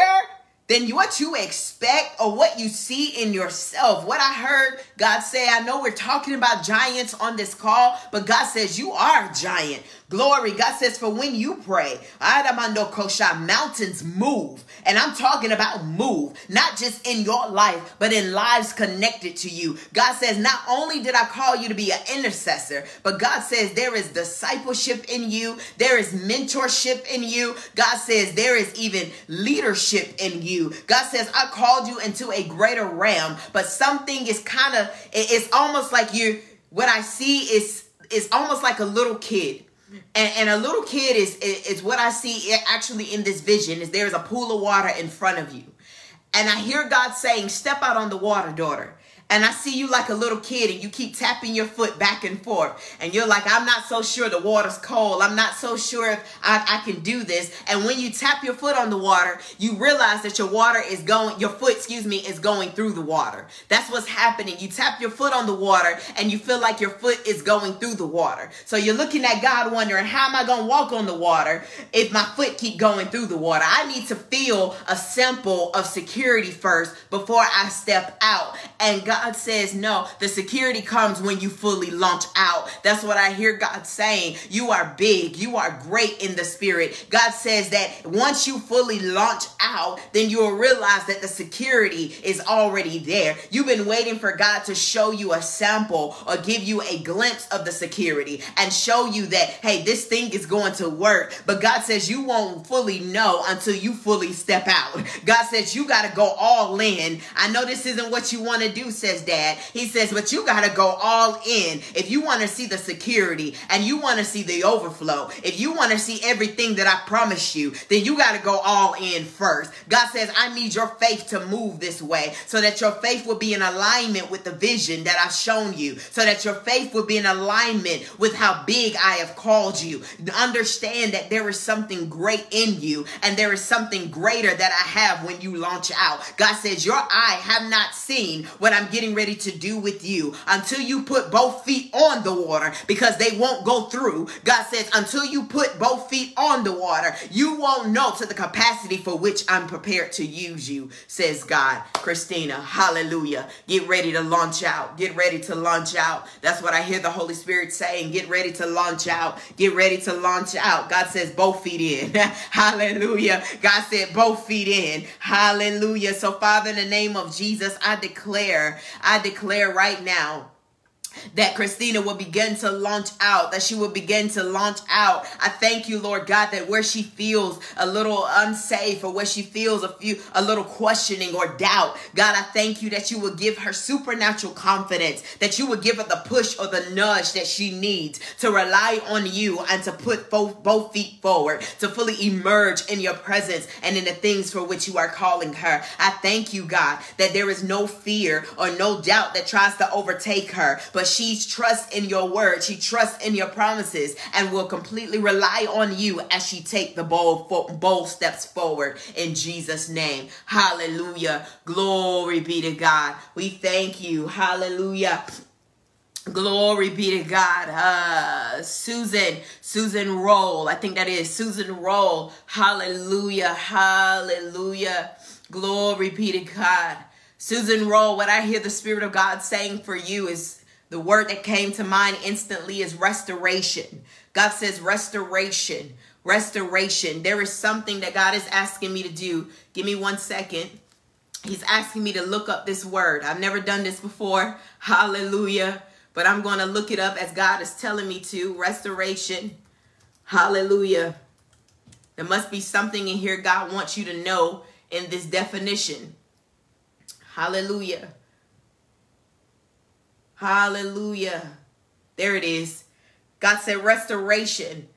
than what you expect or what you see in yourself. What I heard God say, I know we're talking about giants on this call, but God says you are a giant. Glory. God says, for when you pray, mountains move. And I'm talking about move, not just in your life, but in lives connected to you. God says, not only did I call you to be an intercessor, but God says there is discipleship in you, there is mentorship in you. God says there is even leadership in you. God says, I called you into a greater realm, but something is kind of, it's almost like you, what I see is, is almost like a little kid and, and a little kid is, is, is what I see actually in this vision is there is a pool of water in front of you. And I hear God saying, step out on the water, daughter and I see you like a little kid and you keep tapping your foot back and forth and you're like, I'm not so sure the water's cold. I'm not so sure if I, I can do this. And when you tap your foot on the water, you realize that your water is going, your foot, excuse me, is going through the water. That's what's happening. You tap your foot on the water and you feel like your foot is going through the water. So you're looking at God wondering, how am I going to walk on the water if my foot keep going through the water? I need to feel a simple of security first before I step out. And God God says no. The security comes when you fully launch out. That's what I hear God saying. You are big. You are great in the spirit. God says that once you fully launch out, then you will realize that the security is already there. You've been waiting for God to show you a sample or give you a glimpse of the security and show you that, hey, this thing is going to work. But God says you won't fully know until you fully step out. God says you got to go all in. I know this isn't what you want to do, says says, Dad. He says, but you got to go all in. If you want to see the security and you want to see the overflow, if you want to see everything that I promised you, then you got to go all in first. God says, I need your faith to move this way so that your faith will be in alignment with the vision that I've shown you, so that your faith will be in alignment with how big I have called you. Understand that there is something great in you and there is something greater that I have when you launch out. God says, Your eye have not seen what I'm getting ready to do with you until you put both feet on the water because they won't go through. God says, until you put both feet on the water, you won't know to the capacity for which I'm prepared to use you, says God. Christina, hallelujah. Get ready to launch out. Get ready to launch out. That's what I hear the Holy Spirit saying. Get ready to launch out. Get ready to launch out. God says, both feet in. hallelujah. God said, both feet in. Hallelujah. So, Father, in the name of Jesus, I declare, I declare right now that Christina will begin to launch out, that she will begin to launch out. I thank you, Lord God, that where she feels a little unsafe or where she feels a few a little questioning or doubt, God, I thank you that you will give her supernatural confidence, that you will give her the push or the nudge that she needs to rely on you and to put both both feet forward, to fully emerge in your presence and in the things for which you are calling her. I thank you, God, that there is no fear or no doubt that tries to overtake her, but but she trusts in your word. She trusts in your promises and will completely rely on you as she take the bold, bold steps forward in Jesus' name. Hallelujah. Glory be to God. We thank you. Hallelujah. Glory be to God. Uh, Susan, Susan Roll. I think that is Susan Roll. Hallelujah. Hallelujah. Glory be to God. Susan Roll, what I hear the Spirit of God saying for you is the word that came to mind instantly is restoration. God says restoration, restoration. There is something that God is asking me to do. Give me one second. He's asking me to look up this word. I've never done this before. Hallelujah. But I'm going to look it up as God is telling me to. Restoration. Hallelujah. There must be something in here God wants you to know in this definition. Hallelujah. Hallelujah. There it is. God said restoration.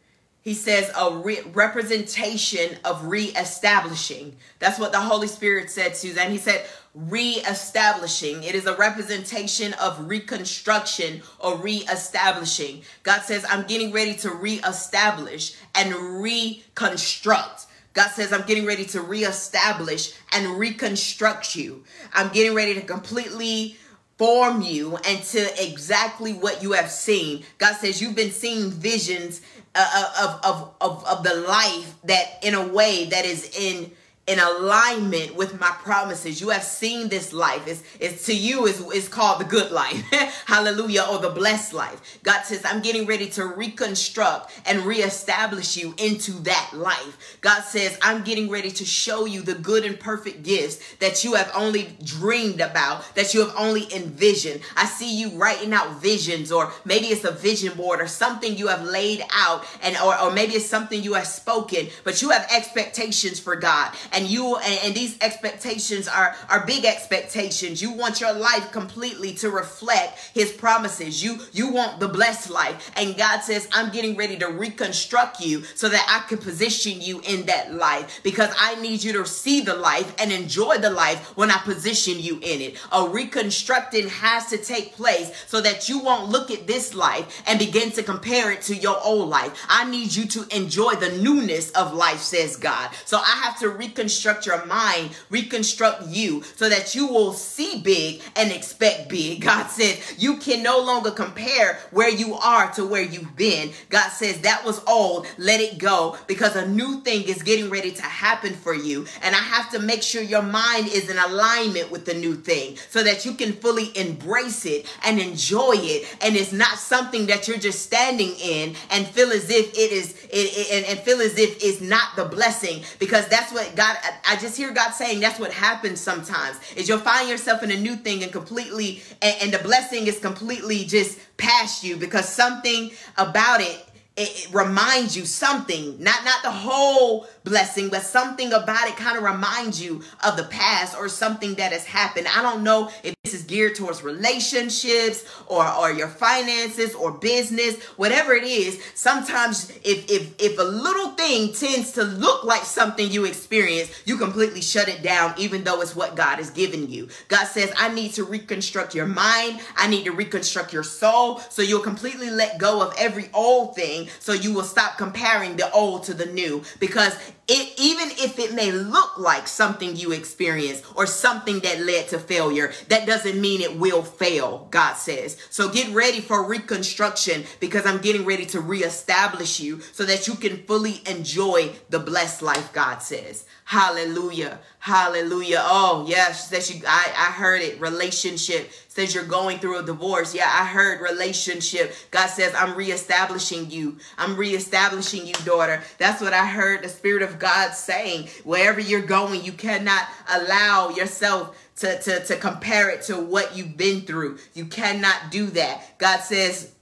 He says a re- representation of re-establishing. That's what the Holy Spirit said, Suzanne. He said re-establishing. It is a representation of reconstruction or re-establishing. God says, I'm getting ready to re-establish and reconstruct. God says, I'm getting ready to reestablish and reconstruct you. I'm getting ready to completely form you into exactly what you have seen. God says, You've been seeing visions uh, of, of, of, of the life that in a way that is in in alignment with my promises. You have seen this life. It's, it's to you is it's called the good life. Hallelujah. Or the blessed life. God says, I'm getting ready to reconstruct and reestablish you into that life. God says, I'm getting ready to show you the good and perfect gifts that you have only dreamed about, that you have only envisioned. I see you writing out visions, or maybe it's a vision board or something you have laid out, and or, or maybe it's something you have spoken, but you have expectations for God and you and, and these expectations are are big expectations. You want your life completely to reflect his promises. You you want the blessed life. And god says i'm getting ready to reconstruct you so that i can position you in that life because i need you to see the life and enjoy the life when i position you in it. A reconstructing has to take place so that you won't look at this life and begin to compare it to your old life. I need you to enjoy the newness of life says god. So i have to reconstruct reconstruct your mind, reconstruct you so that you will see big and expect big. God says you can no longer compare where you are to where you've been. God says that was old, let it go because a new thing is getting ready to happen for you. And I have to make sure your mind is in alignment with the new thing so that you can fully embrace it and enjoy it. And it's not something that you're just standing in and feel as if it is, it, it, and, and feel as if it's not the blessing because that's what God God, I just hear God saying that's what happens sometimes is you'll find yourself in a new thing and completely, and, and the blessing is completely just past you because something about it it, it, reminds you something. Not not the whole blessing but something about it kind of reminds you of the past or something that has happened. I don't know if this is geared towards relationships or or your finances or business whatever it is. Sometimes if if if a little thing tends to look like something you experience you completely shut it down even though it's what god has given you. God says i need to reconstruct your mind. I need to reconstruct your soul. So you'll completely let go of every old thing so you will stop comparing the old to the new because it, even if it may look like something you experienced or something that led to failure, that doesn't mean it will fail, God says. So get ready for reconstruction because I'm getting ready to reestablish you so that you can fully enjoy the blessed life, God says. Hallelujah. Hallelujah. Oh, yes. Says you I, I heard it. Relationship. Says you're going through a divorce. Yeah, I heard relationship. God says, I'm reestablishing you. I'm reestablishing you, daughter. That's what I heard the Spirit of God saying. Wherever you're going, you cannot allow yourself to, to, to compare it to what you've been through. You cannot do that. God says,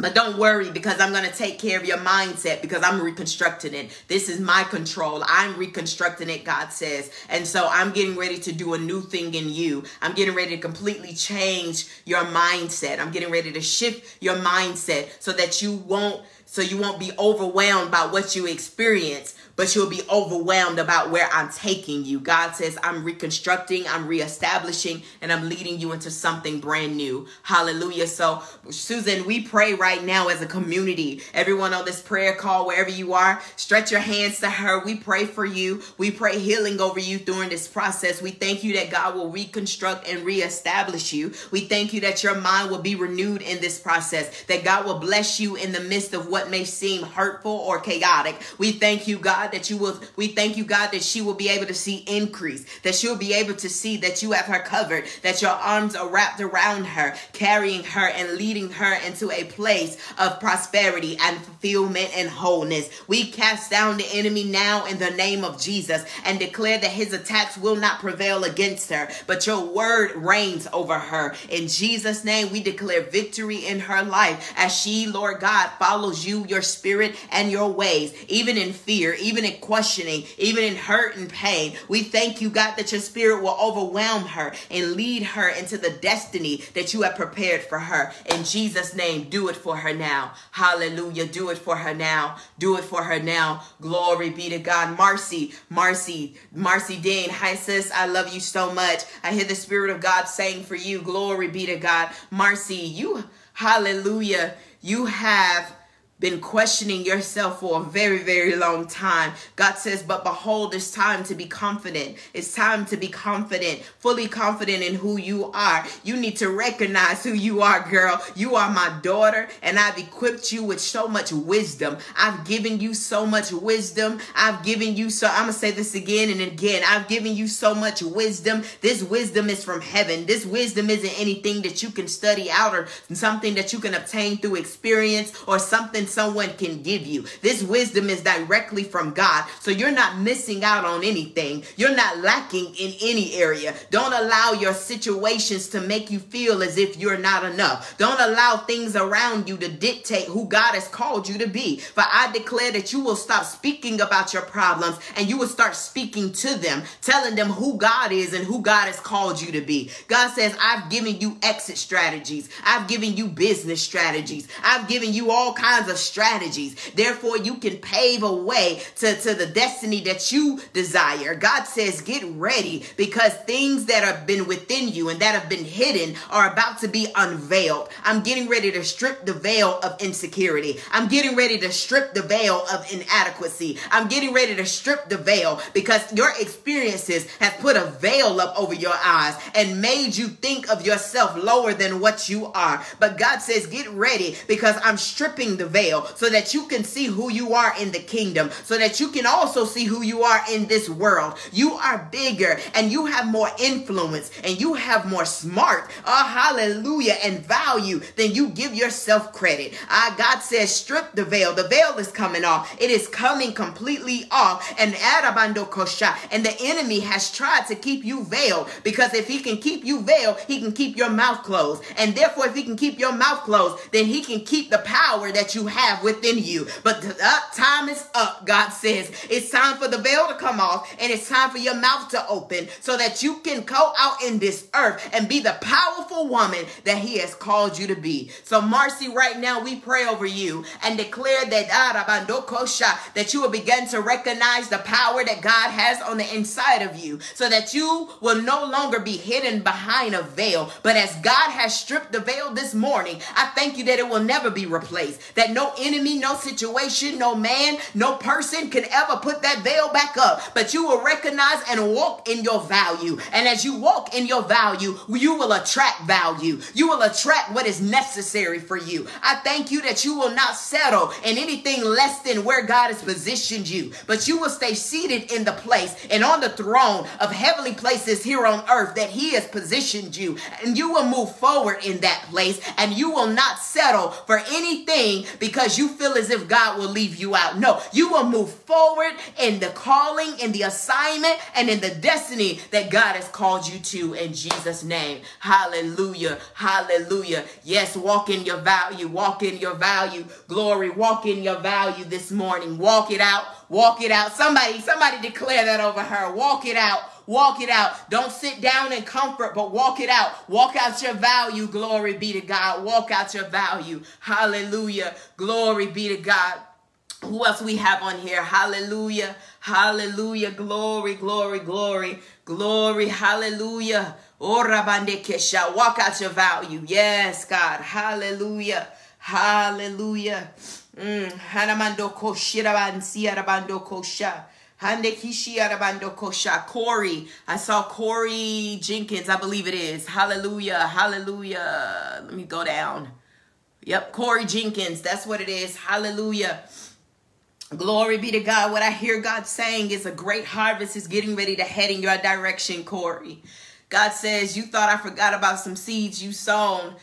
but don't worry because I'm going to take care of your mindset because I'm reconstructing it. This is my control. I'm reconstructing it, God says. And so I'm getting ready to do a new thing in you. I'm getting ready to completely change your mindset. I'm getting ready to shift your mindset so that you won't so you won't be overwhelmed by what you experience but you'll be overwhelmed about where I'm taking you. God says, I'm reconstructing, I'm reestablishing, and I'm leading you into something brand new. Hallelujah. So, Susan, we pray right now as a community. Everyone on this prayer call, wherever you are, stretch your hands to her. We pray for you. We pray healing over you during this process. We thank you that God will reconstruct and reestablish you. We thank you that your mind will be renewed in this process, that God will bless you in the midst of what may seem hurtful or chaotic. We thank you, God, That you will, we thank you, God, that she will be able to see increase, that she'll be able to see that you have her covered, that your arms are wrapped around her, carrying her and leading her into a place of prosperity and fulfillment and wholeness. We cast down the enemy now in the name of Jesus and declare that his attacks will not prevail against her, but your word reigns over her. In Jesus' name, we declare victory in her life as she, Lord God, follows you, your spirit, and your ways, even in fear, even even in questioning, even in hurt and pain. We thank you, God, that your spirit will overwhelm her and lead her into the destiny that you have prepared for her. In Jesus' name, do it for her now. Hallelujah. Do it for her now. Do it for her now. Glory be to God. Marcy, Marcy, Marcy Dean. Hi, sis. I love you so much. I hear the Spirit of God saying for you, Glory be to God. Marcy, you, hallelujah. You have been questioning yourself for a very, very long time. God says, But behold, it's time to be confident. It's time to be confident, fully confident in who you are. You need to recognize who you are, girl. You are my daughter, and I've equipped you with so much wisdom. I've given you so much wisdom. I've given you so, I'm going to say this again and again. I've given you so much wisdom. This wisdom is from heaven. This wisdom isn't anything that you can study out or something that you can obtain through experience or something someone can give you. This wisdom is directly from God. So you're not missing out on anything. You're not lacking in any area. Don't allow your situations to make you feel as if you're not enough. Don't allow things around you to dictate who God has called you to be. For I declare that you will stop speaking about your problems and you will start speaking to them, telling them who God is and who God has called you to be. God says, I've given you exit strategies. I've given you business strategies. I've given you all kinds of strategies. Therefore, you can pave a way to, to the destiny that you desire. God says, get ready because things that have been within you and that have been hidden are about to be unveiled. I'm getting ready to strip the veil of insecurity. I'm getting ready to strip the veil of inadequacy. I'm getting ready to strip the veil because your experiences have put a veil up over your eyes and made you think of yourself lower than what you are. But God says, get ready because I'm stripping the veil so that you can see who you are in the kingdom, so that you can also see who you are in this world. You are bigger and you have more influence and you have more smart, oh hallelujah, and value than you give yourself credit. Uh, God says, strip the veil. The veil is coming off. It is coming completely off. And Arabando Kosha, and the enemy has tried to keep you veiled because if he can keep you veiled, he can keep your mouth closed. And therefore, if he can keep your mouth closed, then he can keep the power that you have have within you. But the time is up, God says. It's time for the veil to come off and it's time for your mouth to open so that you can go out in this earth and be the powerful woman that He has called you to be. So, Marcy, right now we pray over you and declare that ah, that you will begin to recognize the power that God has on the inside of you so that you will no longer be hidden behind a veil. But as God has stripped the veil this morning, I thank you that it will never be replaced, that no enemy, no situation, no man, no person can ever put that veil back up. But you will recognize and walk in your value. And as you walk in your value, you will attract value. You will attract what is necessary for you. I thank you that you will not settle in anything less than where God has positioned you, but you will stay seated in the place and on the throne of heavenly places here on earth that He has positioned you. And you will move forward in that place and you will not settle for anything because because you feel as if God will leave you out. No, you will move forward in the calling, in the assignment, and in the destiny that God has called you to in Jesus' name. Hallelujah. Hallelujah. Yes, walk in your value. Walk in your value. Glory. Walk in your value this morning. Walk it out. Walk it out. Somebody, somebody declare that over her. Walk it out. Walk it out. Don't sit down in comfort, but walk it out. Walk out your value. Glory be to God. Walk out your value. Hallelujah. Glory be to God. Who else we have on here? Hallelujah. Hallelujah. Glory, glory, glory, glory. Hallelujah. Oh, Rabande Walk out your value. Yes, God. Hallelujah. Hallelujah. Mm. Hande kishi arabando kosha. Corey. I saw Corey Jenkins, I believe it is. Hallelujah. Hallelujah. Let me go down. Yep, Corey Jenkins. That's what it is. Hallelujah. Glory be to God. What I hear God saying is a great harvest is getting ready to head in your direction, Corey. God says, You thought I forgot about some seeds you sown.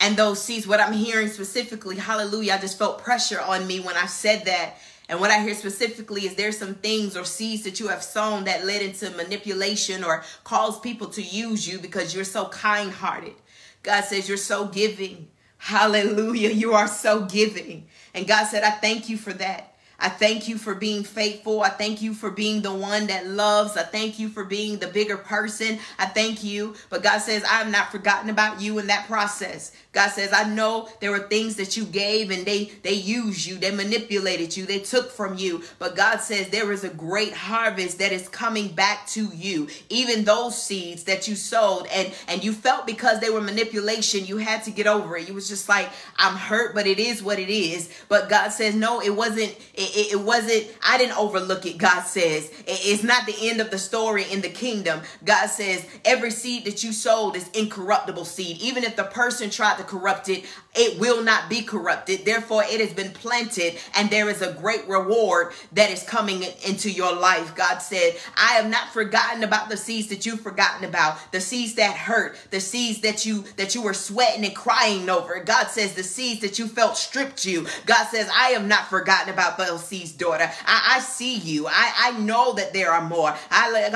And those seeds, what I'm hearing specifically, hallelujah, I just felt pressure on me when I said that. And what I hear specifically is there's some things or seeds that you have sown that led into manipulation or caused people to use you because you're so kind hearted. God says you're so giving. Hallelujah. You are so giving. And God said, I thank you for that. I thank you for being faithful. I thank you for being the one that loves. I thank you for being the bigger person. I thank you. But God says, I have not forgotten about you in that process. God says, I know there were things that you gave and they they used you, they manipulated you, they took from you. But God says there is a great harvest that is coming back to you. Even those seeds that you sowed and and you felt because they were manipulation, you had to get over it. You was just like, I'm hurt, but it is what it is. But God says, no, it wasn't. It, it, wasn't. I didn't overlook it. God says it, it's not the end of the story in the kingdom. God says every seed that you sowed is incorruptible seed, even if the person tried to corrupt it, it will not be corrupted. Therefore, it has been planted, and there is a great reward that is coming into your life. God said, I have not forgotten about the seeds that you've forgotten about, the seeds that hurt, the seeds that you that you were sweating and crying over. God says the seeds that you felt stripped you. God says, I have not forgotten about those seeds, daughter. I, I see you. I, I know that there are more. I,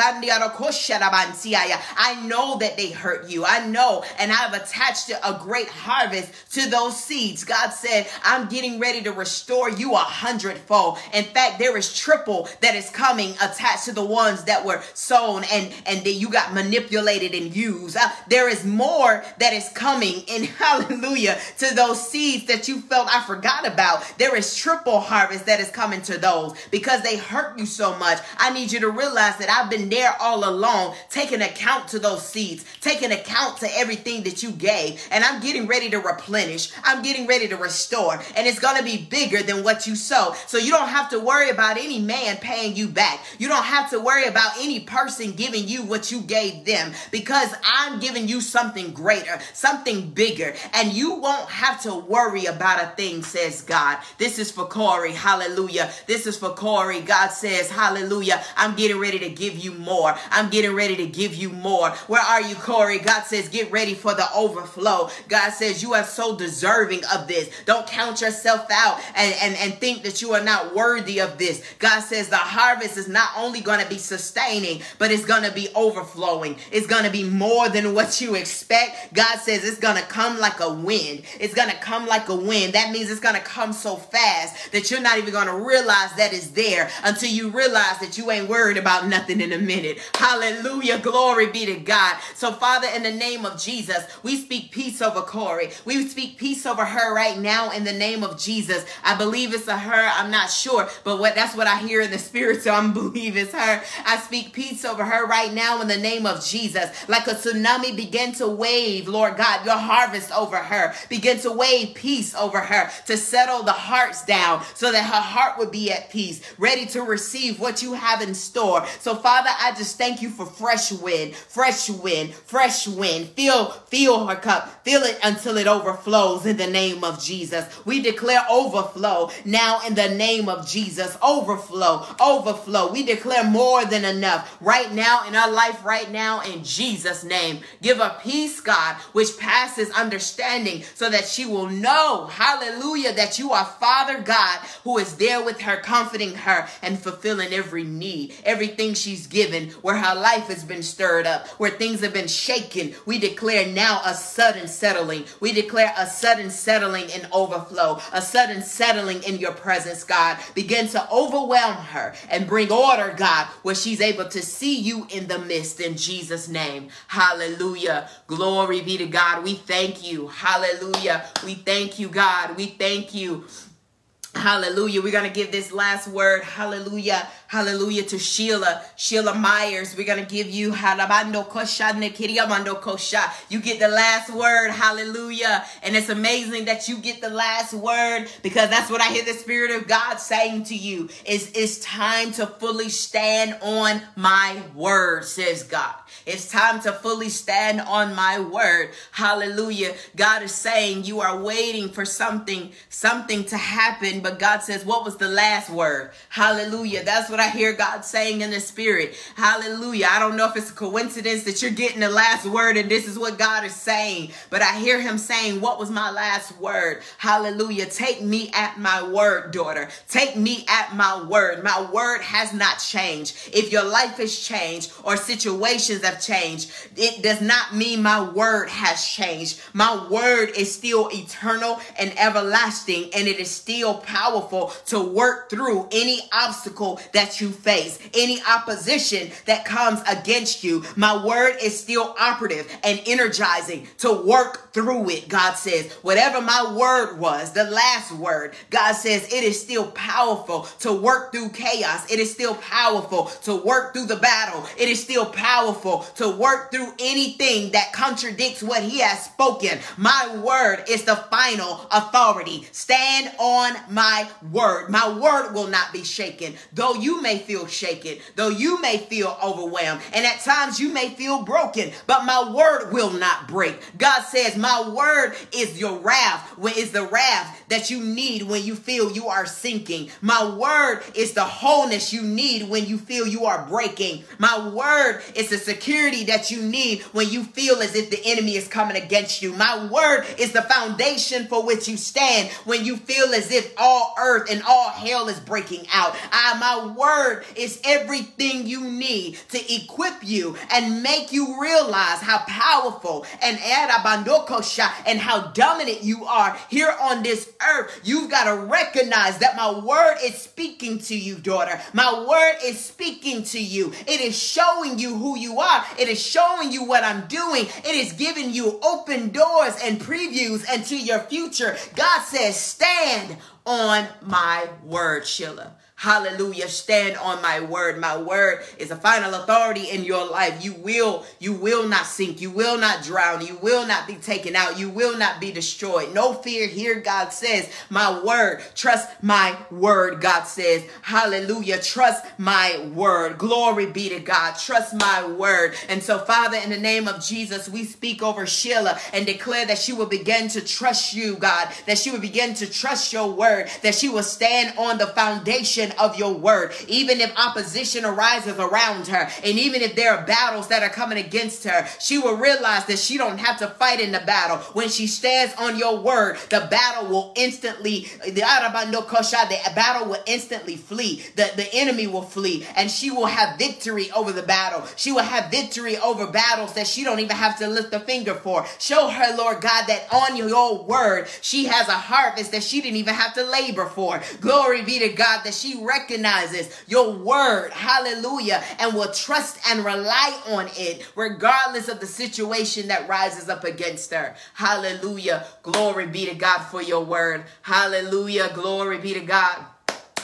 I know that they hurt you. I know, and I've attached a great harvest to those seeds. God said, I'm getting ready to restore you a hundredfold. In fact, there is triple that is coming attached to the ones that were sown and, and that you got manipulated and used. Uh, there is more that is coming in hallelujah to those seeds that you felt I forgot about. There is triple harvest that is coming to those because they hurt you so much. I need you to realize that I've been there all along, taking account to those seeds, taking account to everything that you gave. And I'm getting ready to replenish. I'm getting ready to restore. And it's going to be bigger than what you sow. So you don't have to worry about any man paying you back. You don't have to worry about any person giving you what you gave them because I'm giving you something greater, something bigger. And you won't have to worry about a thing, says God. This is for Corey. Hallelujah. This is for Corey. God says, Hallelujah. I'm getting ready to give you more. I'm getting ready to give you more. Where are you, Corey? God says, Get ready for the overflow. God says, You are so deserving of this. Don't count yourself out and, and, and think that you are not worthy of this. God says, The harvest is not only going to be sustaining, but it's going to be overflowing. It's going to be more than what you expect. God says, It's going to come like a wind. It's going to come like a wind. That means it's going to come so fast that you're not even going to realize that is there until you realize that you ain't worried about nothing in a minute. Hallelujah. Glory be to God. So, Father, in the name of Jesus, we speak peace over Corey. We speak peace over her right now in the name of Jesus. I believe it's a her. I'm not sure, but what that's what I hear in the spirit, so I'm believe it's her. I speak peace over her right now in the name of Jesus. Like a tsunami begin to wave, Lord God, your harvest over her. Begin to wave peace over her to settle the hearts down so that her heart would be at peace, ready to receive what you have in store. So, Father, I just thank you for fresh wind, fresh wind, fresh wind. Feel, feel her cup. Feel it until it overflows in the name of Jesus. We declare overflow now in the name of Jesus. Overflow, overflow. We declare more than enough right now in our life, right now in Jesus' name. Give a peace, God, which passes understanding so that she will know, hallelujah, that you are Father God who is there with her, comforting her and fulfilling every need, everything she's given, where her life has been stirred up, where things have been shaken. We declare now a sudden settling. We declare a sudden settling in overflow, a sudden settling in your presence, God. Begin to overwhelm her and bring order, God, where she's able to see you in the midst in Jesus' name. Hallelujah. Glory be to God. We thank you. Hallelujah. We thank you, God. We thank you. Hallelujah. We're going to give this last word. Hallelujah. Hallelujah to Sheila, Sheila Myers. We're going to give you. You get the last word. Hallelujah. And it's amazing that you get the last word because that's what I hear the Spirit of God saying to you. Is it's time to fully stand on my word, says God. It's time to fully stand on my word. Hallelujah. God is saying you are waiting for something, something to happen, but God says, what was the last word? Hallelujah. That's what I hear God saying in the spirit. Hallelujah. I don't know if it's a coincidence that you're getting the last word and this is what God is saying, but I hear him saying, what was my last word? Hallelujah. Take me at my word, daughter. Take me at my word. My word has not changed. If your life has changed or situations have changed, it does not mean my word has changed. My word is still eternal and everlasting, and it is still powerful to work through any obstacle that you face, any opposition that comes against you. My word is still operative and energizing to work through it. God says, whatever my word was, the last word, God says it is still powerful to work through chaos. It is still powerful to work through the battle. It is still powerful to work through anything that contradicts what he has spoken. My word is the final authority. Stand on my word. My word will not be shaken. Though you may feel shaken, though you may feel overwhelmed, and at times you may feel broken, but my word will not break. God says, My word is your raft, is the raft that you need when you feel you are sinking. My word is the wholeness you need when you feel you are breaking. My word is the security that you need when you feel as if the enemy is coming against you. My word is the foundation for which you stand when you feel as if all earth and all hell is breaking out. I, my word is everything you need to equip you and make you realize how powerful and and how dominant you are here on this earth. You've got to recognize that my word is speaking to you, daughter. My word is speaking to you. It is showing you who you are. It is showing you what I'm doing. It is giving you open doors and previews into your future. God says, stand on my word, Sheila. Hallelujah. Stand on my word. My word is a final authority in your life. You will, you will not sink. You will not drown. You will not be taken out. You will not be destroyed. No fear here, God says. My word. Trust my word, God says. Hallelujah. Trust my word. Glory be to God. Trust my word. And so, Father, in the name of Jesus, we speak over Sheila and declare that she will begin to trust you, God. That she will begin to trust your word. That she will stand on the foundation of your word. Even if opposition arises around her, and even if there are battles that are coming against her, she will realize that she don't have to fight in the battle. When she stands on your word, the battle will instantly, the battle will instantly flee. The, the enemy will flee, and she will have victory over the battle. She will have victory over battles that she don't even have to lift a finger for. Show her, Lord God, that on your word, she has a harvest that she didn't even have to labor for. Glory be to God that she recognizes your word, hallelujah, and will trust and rely on it regardless of the situation that rises up against her. Hallelujah. Glory be to God for your word. Hallelujah. Glory be to God.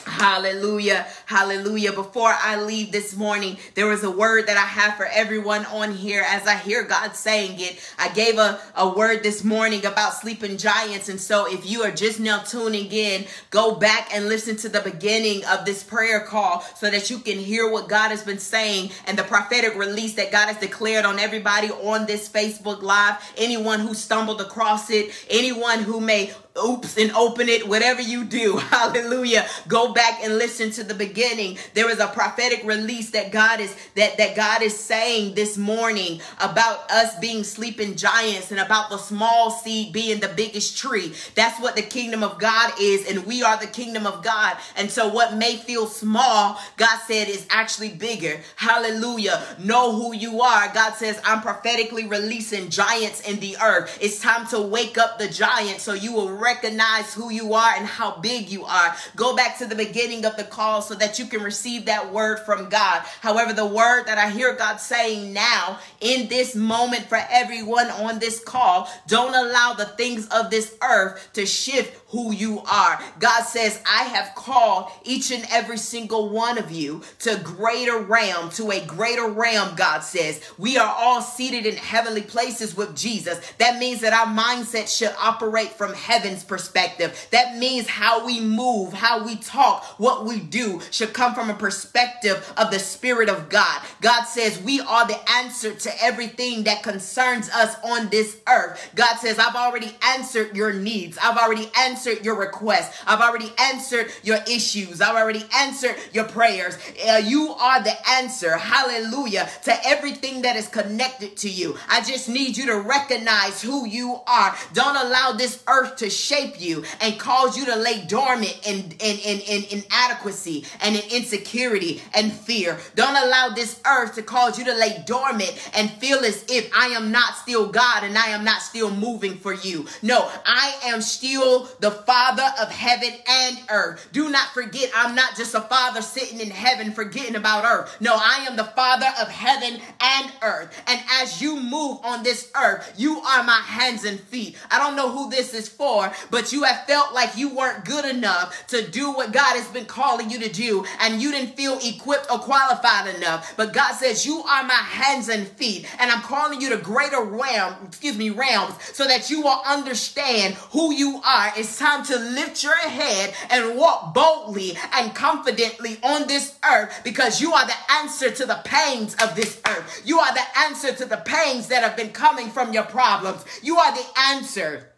Hallelujah. Hallelujah. Before I leave this morning, there is a word that I have for everyone on here as I hear God saying it. I gave a, a word this morning about sleeping giants. And so if you are just now tuning in, go back and listen to the beginning of this prayer call so that you can hear what God has been saying and the prophetic release that God has declared on everybody on this Facebook Live. Anyone who stumbled across it, anyone who may oops and open it whatever you do hallelujah. Go back and listen to the beginning. There is a prophetic release that god is that that god is saying this morning about us being sleeping giants and about the small seed being the biggest tree. That's what the kingdom of god is and we are the kingdom of god. And so what may feel small god said is actually bigger. Hallelujah. Know who you are. God says i'm prophetically releasing giants in the earth. It's time to wake up the giants so you will recognize who you are and how big you are. Go back to the beginning of the call so that you can receive that word from God. However, the word that I hear God saying now in this moment for everyone on this call, don't allow the things of this earth to shift who you are. God says, I have called each and every single one of you to greater realm, to a greater realm, God says. We are all seated in heavenly places with Jesus. That means that our mindset should operate from heaven's perspective. That means how we move, how we talk, what we do should come from a perspective of the Spirit of God. God says we are the answer to everything that concerns us on this earth. God says, I've already answered your needs. I've already answered answered your requests. I've already answered your issues. I've already answered your prayers. Uh, you are the answer, hallelujah, to everything that is connected to you. I just need you to recognize who you are. Don't allow this earth to shape you and cause you to lay dormant in, in, in, in inadequacy and in insecurity and fear. Don't allow this earth to cause you to lay dormant and feel as if I am not still God and I am not still moving for you. No, I am still the Father of heaven and earth. Do not forget, I'm not just a father sitting in heaven forgetting about earth. No, I am the Father of heaven and earth. And as you move on this earth, you are my hands and feet. I don't know who this is for, but you have felt like you weren't good enough to do what God has been calling you to do, and you didn't feel equipped or qualified enough. But God says, You are my hands and feet, and I'm calling you to greater realm, excuse me, realms, so that you will understand who you are. It's time to lift your head and walk boldly and confidently on this earth because you are the answer to the pains of this earth. You are the answer to the pains that have been coming from your problems. You are the answer.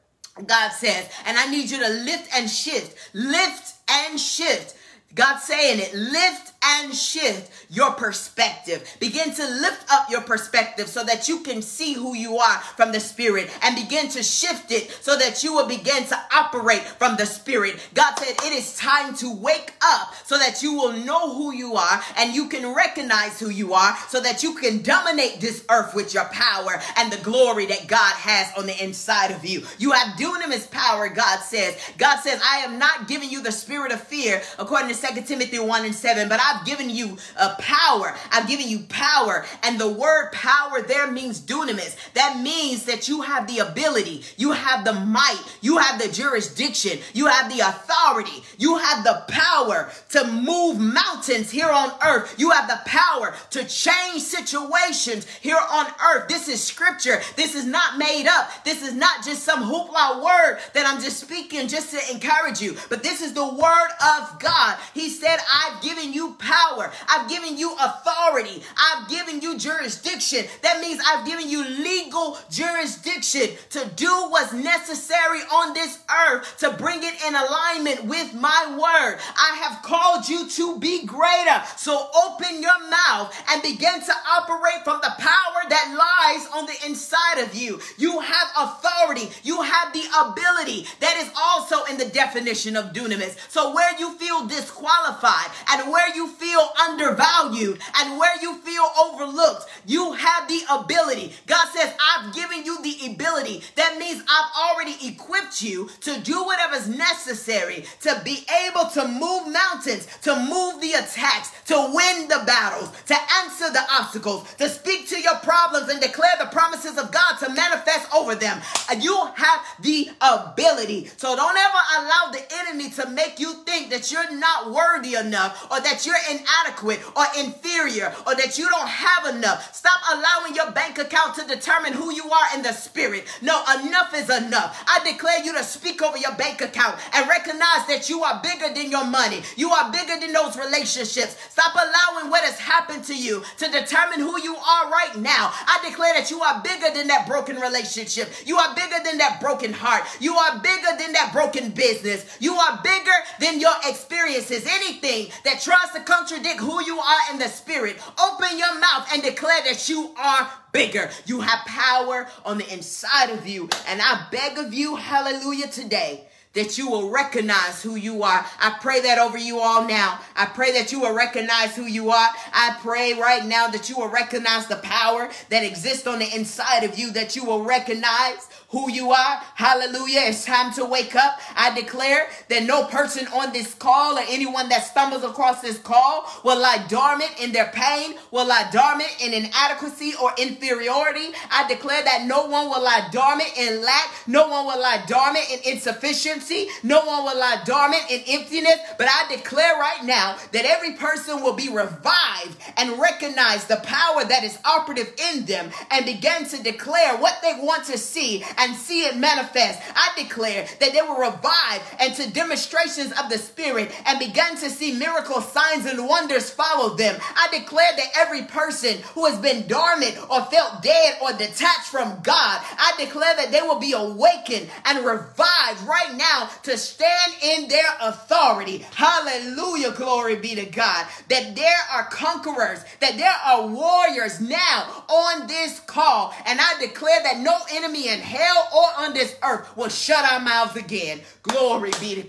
God says, and I need you to lift and shift, lift and shift. God's saying it, lift and shift your perspective. Begin to lift up your perspective so that you can see who you are from the Spirit and begin to shift it so that you will begin to operate from the Spirit. God said it is time to wake up so that you will know who you are and you can recognize who you are so that you can dominate this earth with your power and the glory that God has on the inside of you. You have dunamis power, God says. God says, I am not giving you the spirit of fear, according to 2 Timothy 1 and 7, but I I've given you a power. I've given you power. And the word power there means dunamis. That means that you have the ability, you have the might, you have the jurisdiction, you have the authority, you have the power to move mountains here on earth. You have the power to change situations here on earth. This is scripture. This is not made up. This is not just some hoopla word that I'm just speaking just to encourage you. But this is the word of God. He said, I've given you power. I've given you authority. I've given you jurisdiction. That means I've given you legal jurisdiction to do what's necessary on this earth to bring it in alignment with my word. I have called you to be greater. So open your mouth and begin to operate from the power that lies on the inside of you. You have authority. You have the ability. That is also in the definition of dunamis. So where you feel disqualified and where you feel undervalued and where you feel overlooked, you have the ability. God says, I've given you the ability. That means I've already equipped you to do whatever's necessary to be able to move mountains, to move the attacks, to win the battles, to answer the obstacles, to speak to your problems and declare the promises of God to manifest over them. And you have the ability. So don't ever allow the enemy to make you think that you're not worthy enough or that you're inadequate or inferior or that you don't have enough. Stop allowing your bank account to determine who you are in the spirit. No, enough is enough. I declare you to speak over your bank account and recognize that you are bigger than your money. You are bigger than those relationships. Stop allowing what has happened to you to determine who you are right now. I declare that you are bigger than that broken relationship. You are bigger than that broken heart. You are bigger than that broken business. You are bigger than your experiences. Anything that tries to contradict who you are in the spirit, open your mouth and declare that you are bigger. You have power on the inside of you. And I beg of you, hallelujah, today that you will recognize who you are. I pray that over you all now. I pray that you will recognize who you are. I pray right now that you will recognize the power that exists on the inside of you, that you will recognize who you are. Hallelujah. It's time to wake up. I declare that no person on this call or anyone that stumbles across this call will lie dormant in their pain, will lie dormant in inadequacy or inferiority. I declare that no one will lie dormant in lack. No one will lie dormant in insufficiency. No one will lie dormant in emptiness. But I declare right now that every person will be revived and recognize the power that is operative in them and begin to declare what they want to see and see it manifest. I declare that they will revive into demonstrations of the Spirit and begin to see miracle signs and wonders follow them. I declare that every person who has been dormant or felt dead or detached from God, I declare that they will be awakened and revived right now to stand in their authority. Hallelujah. Glory be to God. That there are conquerors, that there are warriors now on this call. And I declare that no enemy in hell or on this earth will shut our mouths again. Glory be to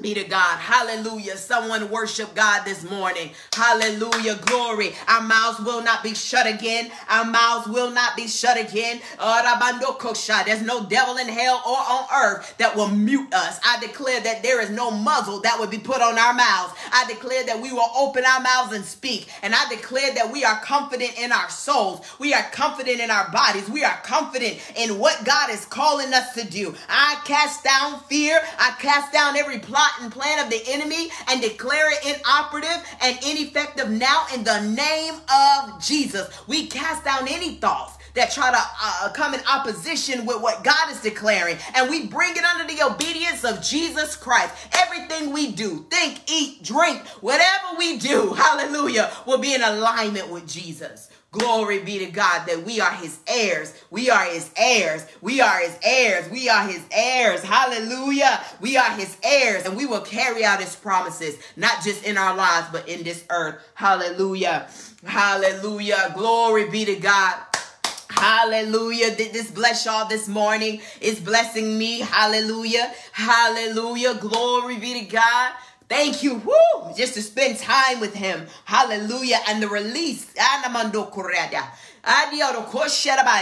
be to God. Hallelujah. Someone worship God this morning. Hallelujah. Glory. Our mouths will not be shut again. Our mouths will not be shut again. There's no devil in hell or on earth that will mute us. I declare that there is no muzzle that will be put on our mouths. I declare that we will open our mouths and speak. And I declare that we are confident in our souls. We are confident in our bodies. We are confident in what God is calling us to do. I cast down fear. I cast down every plot and plan of the enemy and declare it inoperative and ineffective now in the name of Jesus. We cast down any thoughts that try to uh, come in opposition with what God is declaring. And we bring it under the obedience of Jesus Christ. Everything we do, think, eat, drink, whatever we do, hallelujah, will be in alignment with Jesus. Glory be to God that we are his heirs. We are his heirs. We are his heirs. We are his heirs. Hallelujah. We are his heirs and we will carry out his promises, not just in our lives, but in this earth. Hallelujah. Hallelujah. Glory be to God. Hallelujah. Did this bless y'all this morning? It's blessing me. Hallelujah. Hallelujah. Glory be to God. Thank you, woo, just to spend time with him. Hallelujah. And the release,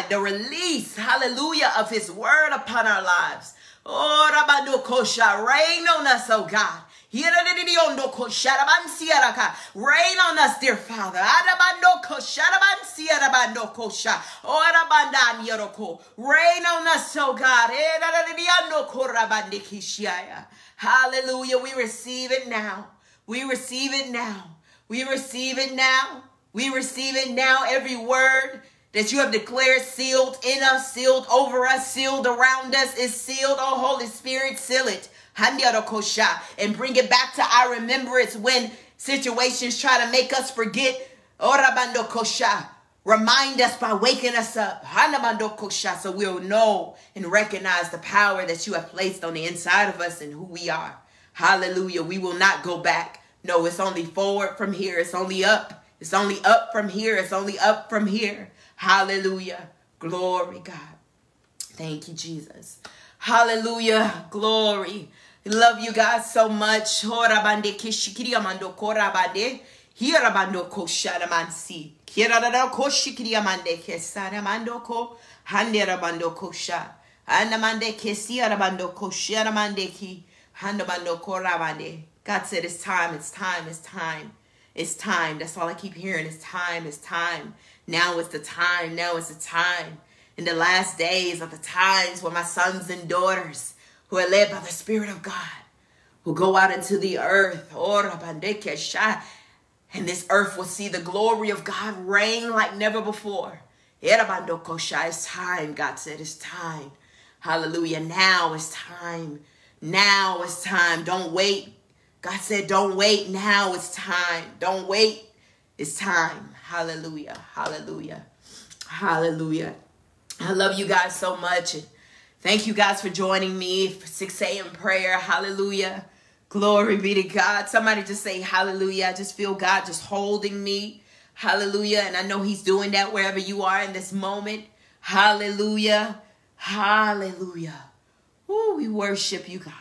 the release, hallelujah, of his word upon our lives. Oh, Rain on us, oh God. Rain on us, dear Father. Rain on us, oh God. Hallelujah. We receive it now. We receive it now. We receive it now. We receive it now. Every word that you have declared sealed in us, sealed over us, sealed around us is sealed. Oh, Holy Spirit, seal it. And bring it back to our remembrance when situations try to make us forget. Remind us by waking us up. So we'll know and recognize the power that you have placed on the inside of us and who we are. Hallelujah. We will not go back. No, it's only forward from here. It's only up. It's only up from here. It's only up from here. Hallelujah. Glory, God. Thank you, Jesus. Hallelujah. Glory. Love you guys so much. Hirabando ko sharamansi. Kirada ko shikriamande kesaramando ko handerabando ko sha. Anamande kesiarabando ko sharamande ki handabando ko rabande. God said it's time, it's time, it's time. It's time. That's all I keep hearing. It's time, it's time. Now is the time. Now is the time. In the last days are the times when my sons and daughters who are led by the Spirit of God who go out into the earth. Oh, and this earth will see the glory of God reign like never before. It's time, God said, it's time. Hallelujah. Now it's time. Now it's time. Don't wait. God said, don't wait. Now it's time. Don't wait. It's time. Hallelujah. Hallelujah. Hallelujah. I love you guys so much. Thank you guys for joining me for 6 a.m. prayer. Hallelujah. Glory be to God. Somebody just say hallelujah. I just feel God just holding me. Hallelujah. And I know He's doing that wherever you are in this moment. Hallelujah. Hallelujah. Oh, we worship you, God.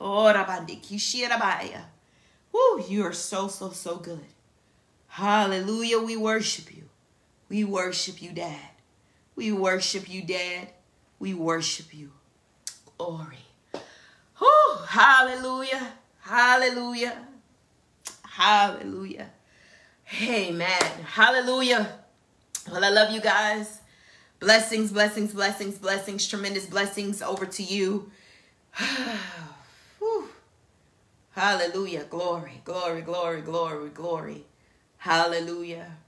Oh, Oh, you are so, so, so good. Hallelujah. We worship you. We worship you, Dad. We worship you, Dad. We worship you. Glory. Whew, hallelujah. Hallelujah. Hallelujah. Amen. Hallelujah. Well, I love you guys. Blessings, blessings, blessings, blessings, tremendous blessings over to you. Hallelujah. Glory, glory, glory, glory, glory. Hallelujah.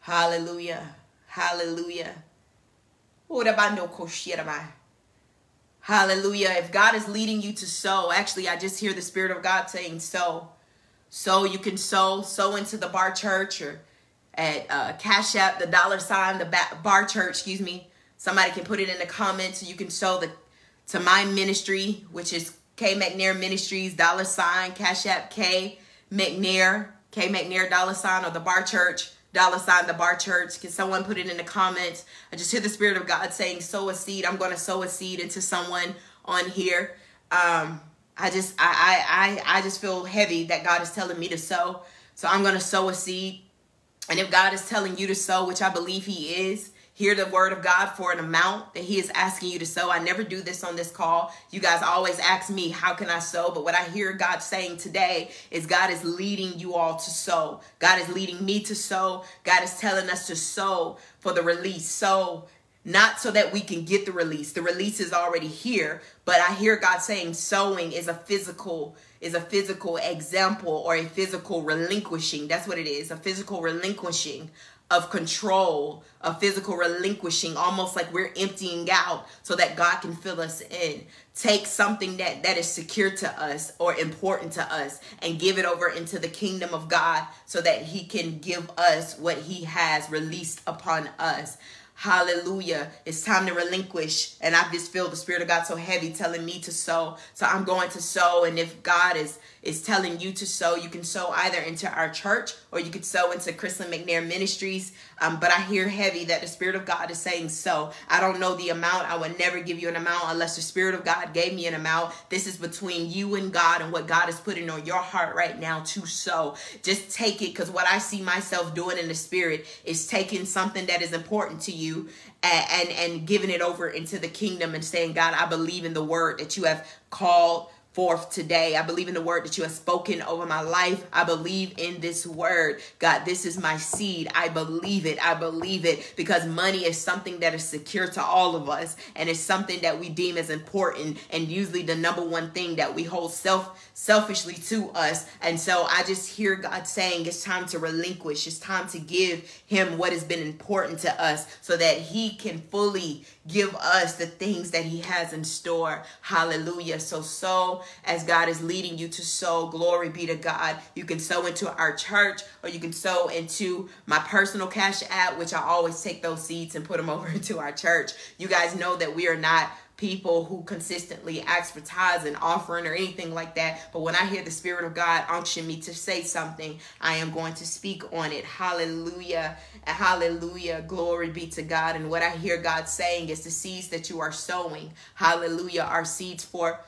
Hallelujah. Hallelujah. Hallelujah. If God is leading you to sow, actually, I just hear the Spirit of God saying sow. So you can sow, sow into the bar church or at uh, Cash App, the dollar sign, the bar church, excuse me. Somebody can put it in the comments. You can sow the to my ministry, which is K McNair Ministries, dollar sign, Cash App K McNair, K McNair dollar sign, or the bar church, dollar sign, the bar church. Can someone put it in the comments? I just hear the Spirit of God saying, sow a seed. I'm going to sow a seed into someone on here. Um, I just, I, I, I, I just feel heavy that God is telling me to sow. So I'm going to sow a seed. And if God is telling you to sow, which I believe he is, hear the word of God for an amount that he is asking you to sow. I never do this on this call. You guys always ask me, how can I sow? But what I hear God saying today is God is leading you all to sow. God is leading me to sow. God is telling us to sow for the release. Sow not so that we can get the release. The release is already here, but I hear God saying sowing is a physical is a physical example or a physical relinquishing. That's what it is, a physical relinquishing of control, of physical relinquishing, almost like we're emptying out so that God can fill us in. Take something that that is secure to us or important to us and give it over into the kingdom of God so that he can give us what he has released upon us. Hallelujah. It's time to relinquish. And I just feel the Spirit of God so heavy telling me to sow. So I'm going to sow. And if God is is telling you to sow, you can sow either into our church or you could sow into Krislyn McNair Ministries. Um, but I hear heavy that the Spirit of God is saying so. I don't know the amount. I would never give you an amount unless the Spirit of God gave me an amount. This is between you and God and what God is putting on your heart right now to sow. Just take it because what I see myself doing in the Spirit is taking something that is important to you and, and, and giving it over into the kingdom and saying, God, I believe in the word that you have called forth today. I believe in the word that you have spoken over my life. I believe in this word. God, this is my seed. I believe it. I believe it because money is something that is secure to all of us and it's something that we deem as important and usually the number one thing that we hold self selfishly to us. And so I just hear God saying it's time to relinquish. It's time to give him what has been important to us so that he can fully give us the things that he has in store. Hallelujah. So so as God is leading you to sow. Glory be to God. You can sow into our church or you can sow into my personal cash app, which I always take those seeds and put them over into our church. You guys know that we are not people who consistently tithes and offering or anything like that. But when I hear the Spirit of God unction me to say something, I am going to speak on it. Hallelujah. Hallelujah. Glory be to God. And what I hear God saying is the seeds that you are sowing, hallelujah, are seeds for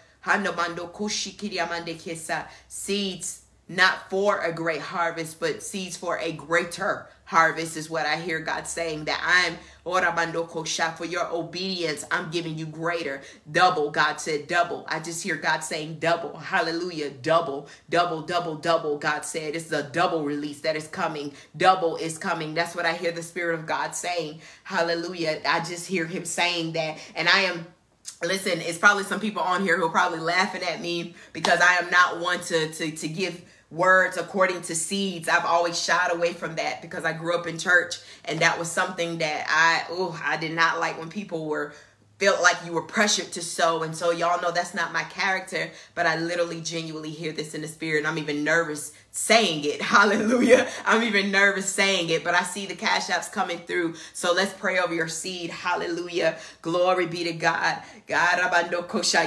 Seeds not for a great harvest, but seeds for a greater harvest is what I hear God saying that I'm for your obedience. I'm giving you greater double. God said double. I just hear God saying double. Hallelujah. Double, double, double, double. God said it's a double release that is coming. Double is coming. That's what I hear the Spirit of God saying. Hallelujah. I just hear him saying that. And I am listen, it's probably some people on here who are probably laughing at me because I am not one to to to give words according to seeds. I've always shied away from that because I grew up in church and that was something that I oh I did not like when people were felt like you were pressured to sow and so y'all know that's not my character but i literally genuinely hear this in the spirit and i'm even nervous saying it. Hallelujah. I'm even nervous saying it but i see the cash apps coming through. So let's pray over your seed. Hallelujah. Glory be to god. God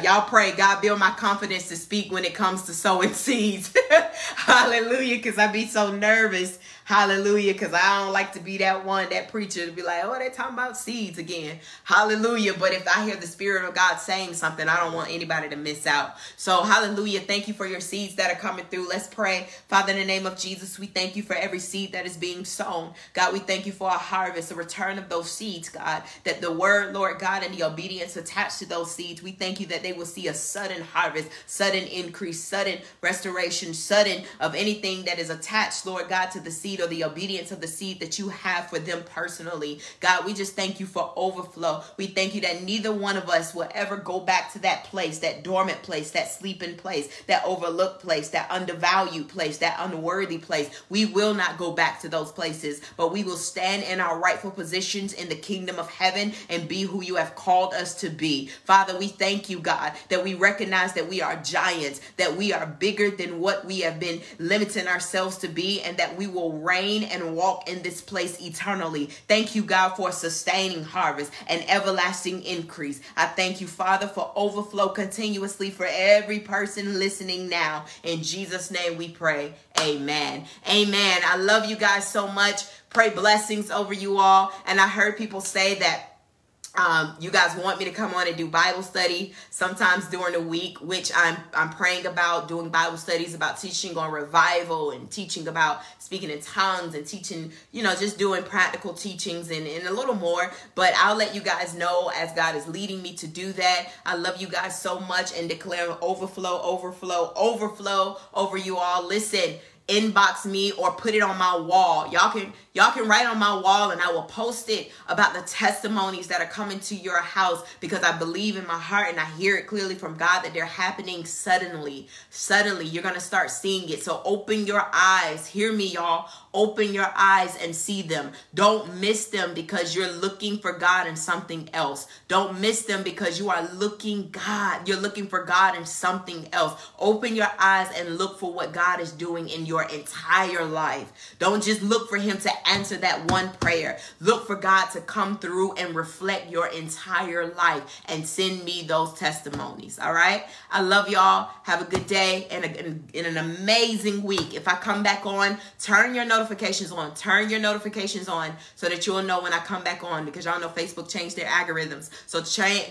y'all pray. God build my confidence to speak when it comes to sowing seeds. Hallelujah, because I be so nervous Hallelujah. Because I don't like to be that one, that preacher to be like, oh, they're talking about seeds again. Hallelujah. But if I hear the Spirit of God saying something, I don't want anybody to miss out. So, hallelujah. Thank you for your seeds that are coming through. Let's pray. Father, in the name of Jesus, we thank you for every seed that is being sown. God, we thank you for a harvest, a return of those seeds, God. That the word, Lord God, and the obedience attached to those seeds, we thank you that they will see a sudden harvest, sudden increase, sudden restoration, sudden of anything that is attached, Lord God, to the seed or the obedience of the seed that you have for them personally. God, we just thank you for overflow. We thank you that neither one of us will ever go back to that place, that dormant place, that sleeping place, that overlooked place, that undervalued place, that unworthy place. We will not go back to those places, but we will stand in our rightful positions in the kingdom of heaven and be who you have called us to be. Father, we thank you, God, that we recognize that we are giants, that we are bigger than what we have been limiting ourselves to be, and that we will reign and walk in this place eternally. Thank you, God, for sustaining harvest and everlasting increase. I thank you, Father, for overflow continuously for every person listening now. In Jesus' name we pray. Amen. Amen. I love you guys so much. Pray blessings over you all. And I heard people say that um, you guys want me to come on and do Bible study sometimes during the week, which I'm I'm praying about doing Bible studies about teaching on revival and teaching about speaking in tongues and teaching, you know, just doing practical teachings and, and a little more. But I'll let you guys know as God is leading me to do that. I love you guys so much and declare overflow, overflow, overflow over you all. Listen, inbox me or put it on my wall. Y'all can Y'all can write on my wall and I will post it about the testimonies that are coming to your house because I believe in my heart and I hear it clearly from God that they're happening suddenly. Suddenly, you're going to start seeing it. So open your eyes. Hear me, y'all. Open your eyes and see them. Don't miss them because you're looking for God in something else. Don't miss them because you are looking God. You're looking for God in something else. Open your eyes and look for what God is doing in your entire life. Don't just look for him to answer that one prayer. Look for God to come through and reflect your entire life and send me those testimonies. All right. I love y'all. Have a good day and, a, and an amazing week. If I come back on, turn your notifications on. Turn your notifications on so that you'll know when I come back on because y'all know Facebook changed their algorithms. So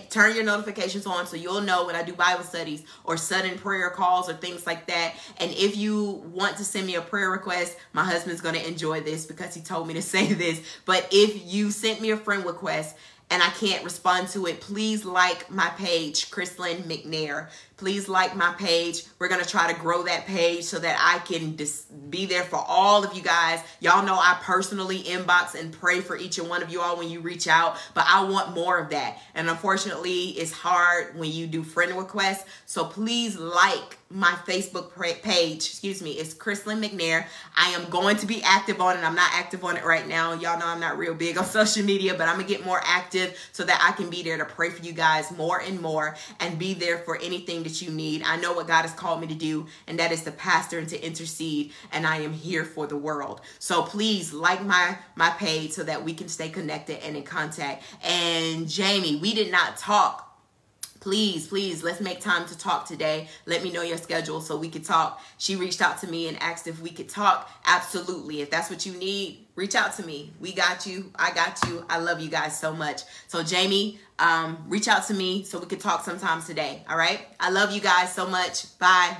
turn your notifications on so you'll know when I do Bible studies or sudden prayer calls or things like that. And if you want to send me a prayer request, my husband's going to enjoy this because he told me to say this. But if you sent me a friend request and I can't respond to it, please like my page, Krislyn McNair. Please like my page. We're going to try to grow that page so that I can be there for all of you guys. Y'all know I personally inbox and pray for each and one of you all when you reach out, but I want more of that. And unfortunately, it's hard when you do friend requests. So please like my Facebook page, excuse me, it's Krislyn McNair. I am going to be active on it. I'm not active on it right now. Y'all know I'm not real big on social media, but I'm going to get more active so that I can be there to pray for you guys more and more and be there for anything that you need. I know what God has called me to do, and that is to pastor and to intercede, and I am here for the world. So please like my my page so that we can stay connected and in contact. And Jamie, we did not talk please please let's make time to talk today. Let me know your schedule so we could talk. She reached out to me and asked if we could talk. Absolutely. If that's what you need reach out to me. We got you. I got you. I love you guys so much. So jamie um, reach out to me so we could talk sometimes today. All right? I love you guys so much. Bye